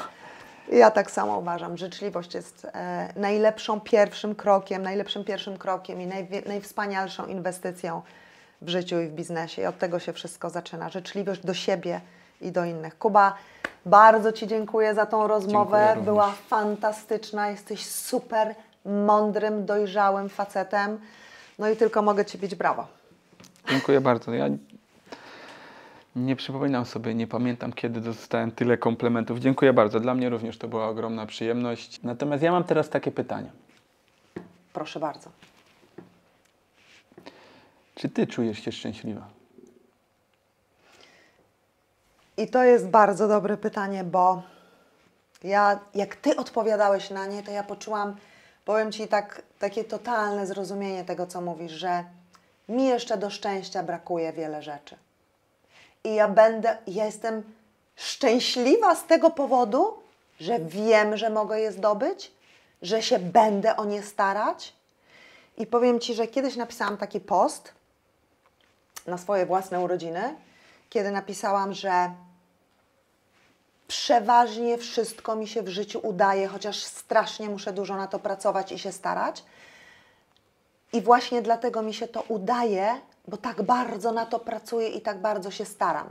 Ja tak samo uważam. Życzliwość jest e, najlepszą pierwszym krokiem, najlepszym pierwszym krokiem i najwie, najwspanialszą inwestycją w życiu i w biznesie. I od tego się wszystko zaczyna. Życzliwość do siebie i do innych. Kuba, bardzo Ci dziękuję za tą rozmowę. Była fantastyczna. Jesteś super mądrym, dojrzałym facetem. No i tylko mogę Ci bić brawo. Dziękuję bardzo. Ja Nie przypominam sobie, nie pamiętam kiedy dostałem tyle komplementów. Dziękuję bardzo. Dla mnie również to była ogromna przyjemność. Natomiast ja mam teraz takie pytanie. Proszę bardzo. Czy ty czujesz się szczęśliwa? I to jest bardzo dobre pytanie, bo ja, jak ty odpowiadałeś na nie, to ja poczułam, powiem ci tak, takie totalne zrozumienie tego, co mówisz, że mi jeszcze do szczęścia brakuje wiele rzeczy. I ja będę, ja jestem szczęśliwa z tego powodu, że wiem, że mogę je zdobyć, że się będę o nie starać. I powiem Ci, że kiedyś napisałam taki post na swoje własne urodziny, kiedy napisałam, że przeważnie wszystko mi się w życiu udaje, chociaż strasznie muszę dużo na to pracować i się starać. I właśnie dlatego mi się to udaje, bo tak bardzo na to pracuję i tak bardzo się staram.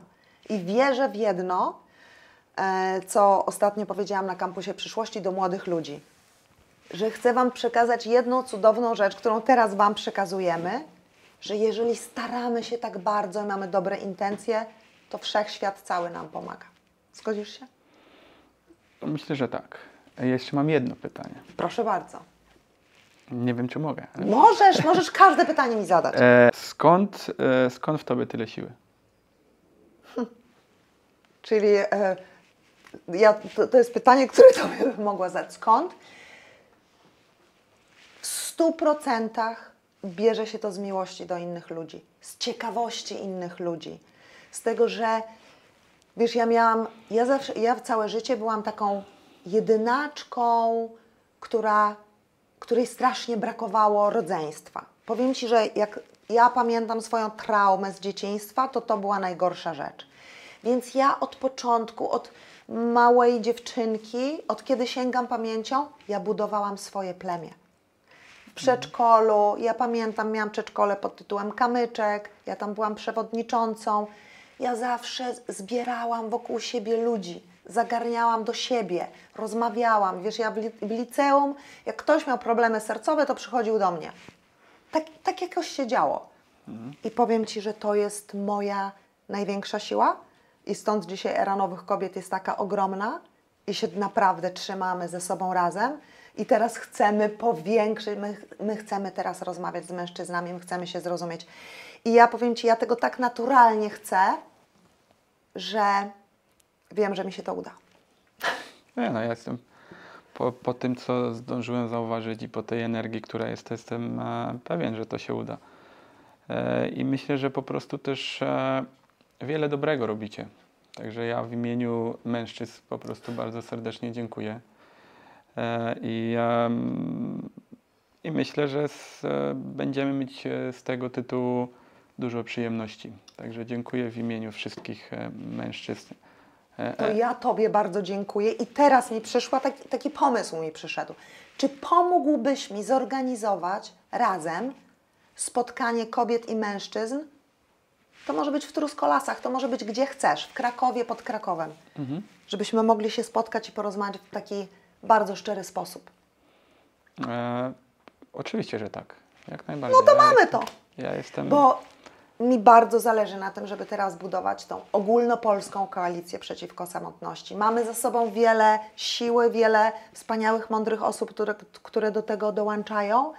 I wierzę w jedno, e, co ostatnio powiedziałam na kampusie przyszłości do młodych ludzi, że chcę Wam przekazać jedną cudowną rzecz, którą teraz Wam przekazujemy, że jeżeli staramy się tak bardzo i mamy dobre intencje, to wszechświat cały nam pomaga. Zgodzisz się? Myślę, że tak. Ja jeszcze mam jedno pytanie. Proszę bardzo. Nie wiem, czy mogę. ale- Możesz, możesz każde pytanie mi zadać. E, skąd, e, skąd w tobie tyle siły? Czyli e, ja, to, to jest pytanie, które Tobie bym mogła zadać. Skąd? W stu procentach bierze się to z miłości do innych ludzi, z ciekawości innych ludzi, z tego, że wiesz, ja miałam, ja zawsze, ja całe życie byłam taką jedynaczką, która, której strasznie brakowało rodzeństwa. Powiem Ci, że jak ja pamiętam swoją traumę z dzieciństwa, to to była najgorsza rzecz. Więc ja od początku, od małej dziewczynki, od kiedy sięgam pamięcią, ja budowałam swoje plemię. Przedszkolu, ja pamiętam, miałam przedszkole pod tytułem Kamyczek, ja tam byłam przewodniczącą. Ja zawsze zbierałam wokół siebie ludzi, zagarniałam do siebie, rozmawiałam. Wiesz, ja w liceum, jak ktoś miał problemy sercowe, to przychodził do mnie. Tak, tak jakoś się działo. I powiem Ci, że to jest moja największa siła i stąd dzisiaj era nowych kobiet jest taka ogromna i się naprawdę trzymamy ze sobą razem i teraz chcemy powiększyć, my, my chcemy teraz rozmawiać z mężczyznami, my chcemy się zrozumieć. I ja powiem Ci, ja tego tak naturalnie chcę, że wiem, że mi się to uda. Nie, no ja jestem po, po tym, co zdążyłem zauważyć i po tej energii, która jest, jestem e, pewien, że to się uda. E, I myślę, że po prostu też e, wiele dobrego robicie. Także ja w imieniu mężczyzn po prostu bardzo serdecznie dziękuję. E, I, em, i myślę, że z, e, będziemy mieć e, z tego tytułu dużo przyjemności. Także dziękuję w imieniu wszystkich mężczyzn. To ja Tobie bardzo dziękuję i teraz mi przyszła, taki, taki pomysł mi przyszedł. Czy pomógłbyś mi zorganizować razem spotkanie kobiet i mężczyzn? To może być w Truskolasach, to może być gdzie chcesz, w Krakowie, pod Krakowem. Żebyśmy mogli się spotkać i porozmawiać w taki bardzo szczery sposób. E, oczywiście, że tak. Jak najbardziej. No to Ja mamy jestem- to. Ja jestem. Bo mi bardzo zależy na tym, żeby teraz budować tą ogólnopolską koalicję przeciwko samotności. Mamy za sobą wiele siły, wiele wspaniałych, mądrych osób, które, które do tego dołączają,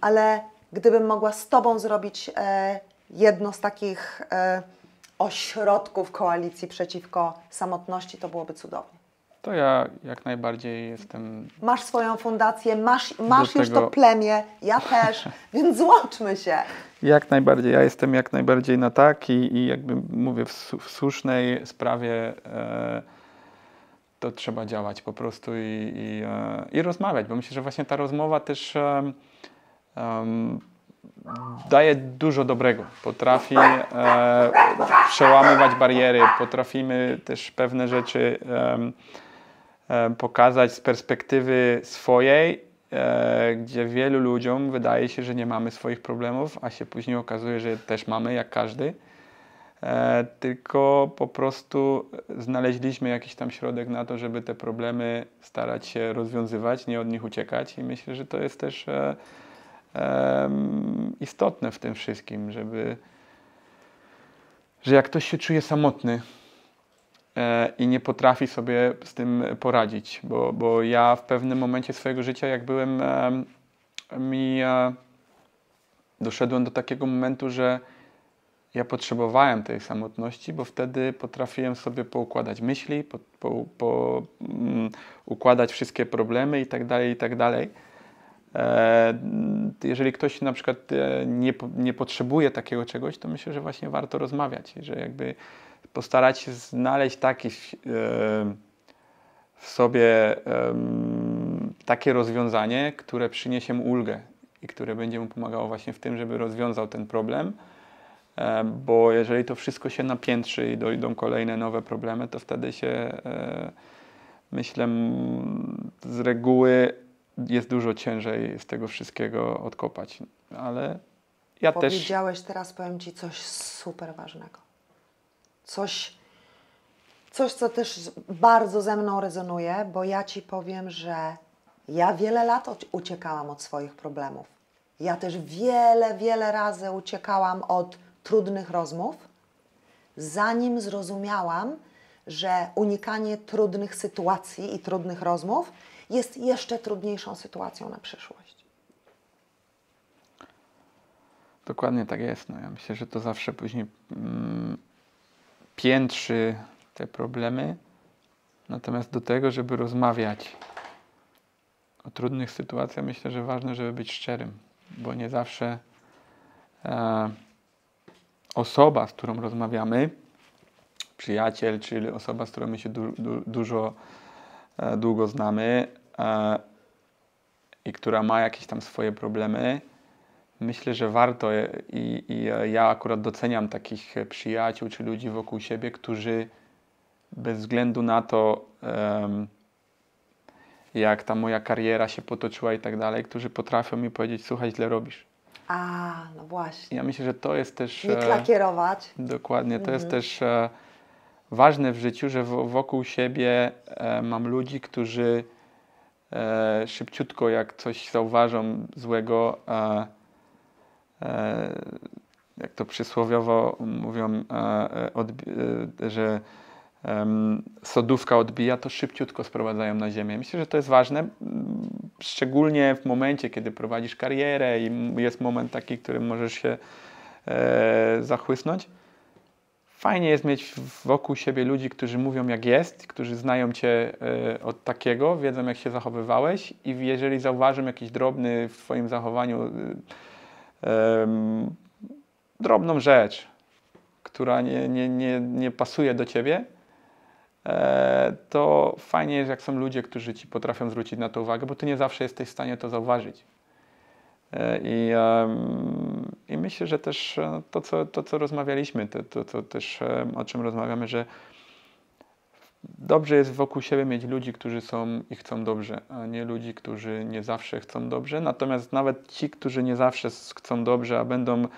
ale gdybym mogła z Tobą zrobić e, jedno z takich e, ośrodków koalicji przeciwko samotności, to byłoby cudownie. To ja jak najbardziej jestem. Masz swoją fundację, masz, masz już tego- to plemię, ja też, więc złączmy się. Jak najbardziej, ja jestem jak najbardziej na tak i, i jakby mówię w, w słusznej sprawie e, to trzeba działać po prostu i, i, e, i rozmawiać, bo myślę, że właśnie ta rozmowa też em, daje dużo dobrego. Potrafi e, przełamywać bariery, potrafimy też pewne rzeczy e, pokazać z perspektywy swojej, e, gdzie wielu ludziom wydaje się, że nie mamy swoich problemów, a się później okazuje, że też mamy, jak każdy. E, tylko po prostu znaleźliśmy jakiś tam środek na to, żeby te problemy starać się rozwiązywać, nie od nich uciekać i myślę, że to jest też e, istotne w tym wszystkim, żeby że jak ktoś się czuje samotny e, i nie potrafi sobie z tym poradzić, bo, bo ja w pewnym momencie swojego życia, jak byłem, e, mi e, doszedłem do takiego momentu, że ja potrzebowałem tej samotności, bo wtedy potrafiłem sobie poukładać myśli, po, po, po um, układać wszystkie problemy i tak dalej, i tak dalej. E, jeżeli ktoś na przykład e, nie, nie potrzebuje takiego czegoś, to myślę, że właśnie warto rozmawiać, że jakby postarać się znaleźć taki e, w sobie takie rozwiązanie, które przyniesie mu ulgę i które będzie mu pomagało właśnie w tym, żeby rozwiązał ten problem. E, bo jeżeli to wszystko się napiętrzy i dojdą kolejne nowe problemy, to wtedy się, myślę, z reguły jest dużo ciężej z tego wszystkiego odkopać. Ale ja też... Powiedziałeś teraz, powiem Ci, coś super ważnego. Coś, coś, co też bardzo ze mną rezonuje, bo ja Ci powiem, że ja wiele lat uciekałam od swoich problemów. Ja też wiele, wiele razy uciekałam od trudnych rozmów, zanim zrozumiałam, że unikanie trudnych sytuacji i trudnych rozmów jest jeszcze trudniejszą sytuacją na przyszłość. Dokładnie tak jest. No, ja myślę, że to zawsze później mm, piętrzy te problemy. Natomiast do tego, żeby rozmawiać o trudnych sytuacjach, myślę, że ważne, żeby być szczerym, bo nie zawsze. E, osoba, z którą rozmawiamy, przyjaciel, czyli osoba, z którą my się du, du, dużo, długo znamy e, i która ma jakieś tam swoje problemy, myślę, że warto i, i ja akurat doceniam takich przyjaciół czy ludzi wokół siebie, którzy bez względu na to, jak ta moja kariera się potoczyła i tak dalej, którzy potrafią mi powiedzieć, słuchaj, źle robisz. A, no właśnie. Ja myślę, że to jest też. Nie klakierować. Dokładnie, to mhm. jest też e, ważne w życiu, że wokół siebie e, mam ludzi, którzy e, szybciutko, jak coś zauważą złego, e, jak to przysłowiowo mówią, że sodówka odbija, to szybciutko sprowadzają na ziemię. Myślę, że to jest ważne, szczególnie w momencie, kiedy prowadzisz karierę i jest moment taki, w którym możesz się zachłysnąć. Fajnie jest mieć wokół siebie ludzi, którzy mówią jak jest, którzy znają Cię e, od takiego, wiedzą jak się zachowywałeś i jeżeli zauważą jakiś drobny w Twoim zachowaniu e, drobną rzecz, która nie, nie, nie, nie pasuje do Ciebie, E, to fajnie jest, jak są ludzie, którzy ci potrafią zwrócić na to uwagę, bo ty nie zawsze jesteś w stanie to zauważyć. I, i myślę, że też e, to, co, to, co rozmawialiśmy, to, to, to też o czym rozmawiamy, że dobrze jest wokół siebie mieć ludzi, którzy są i chcą dobrze, a nie ludzi, którzy nie zawsze chcą dobrze. Natomiast nawet ci, którzy nie zawsze chcą dobrze, a będą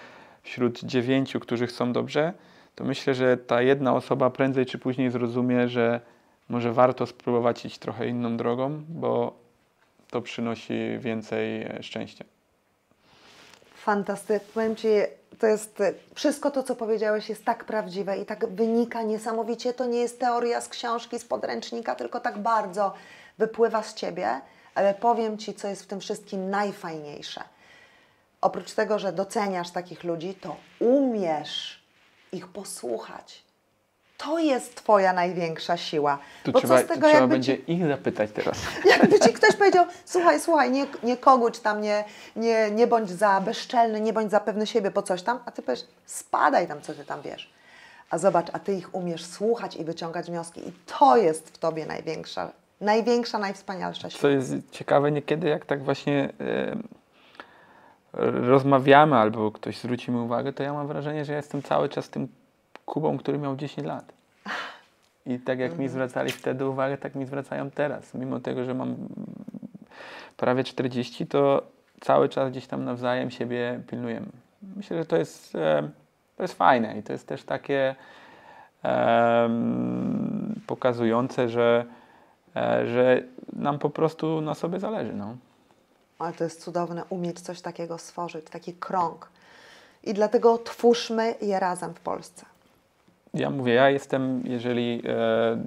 wśród dziewięciu, którzy chcą dobrze, to myślę, że ta jedna osoba prędzej czy później zrozumie, że może warto spróbować iść trochę inną drogą, bo to przynosi więcej e, szczęścia. Fantastycznie. Powiem Ci, to jest e, wszystko to, co powiedziałeś, jest tak prawdziwe i tak wynika niesamowicie. To nie jest teoria z książki, z podręcznika, tylko tak bardzo wypływa z Ciebie. Ale powiem Ci, co jest w tym wszystkim najfajniejsze. Oprócz tego, że doceniasz takich ludzi, to umiesz ich posłuchać. To jest Twoja największa siła. Tu Bo trzeba, co z tego, trzeba będzie ci, ich zapytać teraz. Jakby Ci ktoś powiedział, słuchaj, słuchaj, nie, nie kogóć tam, nie, nie, nie bądź za bezczelny, nie bądź za pewny siebie po coś tam, a Ty powiesz, spadaj tam, co Ty tam wiesz. A zobacz, a Ty ich umiesz słuchać i wyciągać wnioski i to jest w Tobie największa, największa, najwspanialsza siła. Co jest ciekawe niekiedy, jak tak właśnie... Yy rozmawiamy albo ktoś zwróci mi uwagę, to ja mam wrażenie, że ja jestem cały czas tym Kubą, który miał 10 lat. I tak jak mi mhm. zwracali wtedy uwagę, tak mi zwracają teraz. Mimo tego, że mam prawie 40, to cały czas gdzieś tam nawzajem siebie pilnujemy. Myślę, że to jest, to jest fajne i to jest też takie um, pokazujące, że, e, że nam po prostu na sobie zależy. No. Ale to jest cudowne umieć coś takiego stworzyć, taki krąg. I dlatego twórzmy je razem w Polsce. Ja mówię, ja jestem, jeżeli e,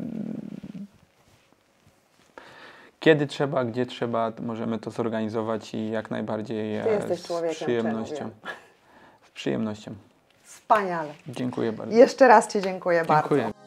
kiedy trzeba, gdzie trzeba, możemy to zorganizować i jak najbardziej e, Ty jesteś z przyjemnością. Z przyjemnością. Wspaniale. Dziękuję bardzo. Jeszcze raz Ci dziękuję bardzo. Dziękuję.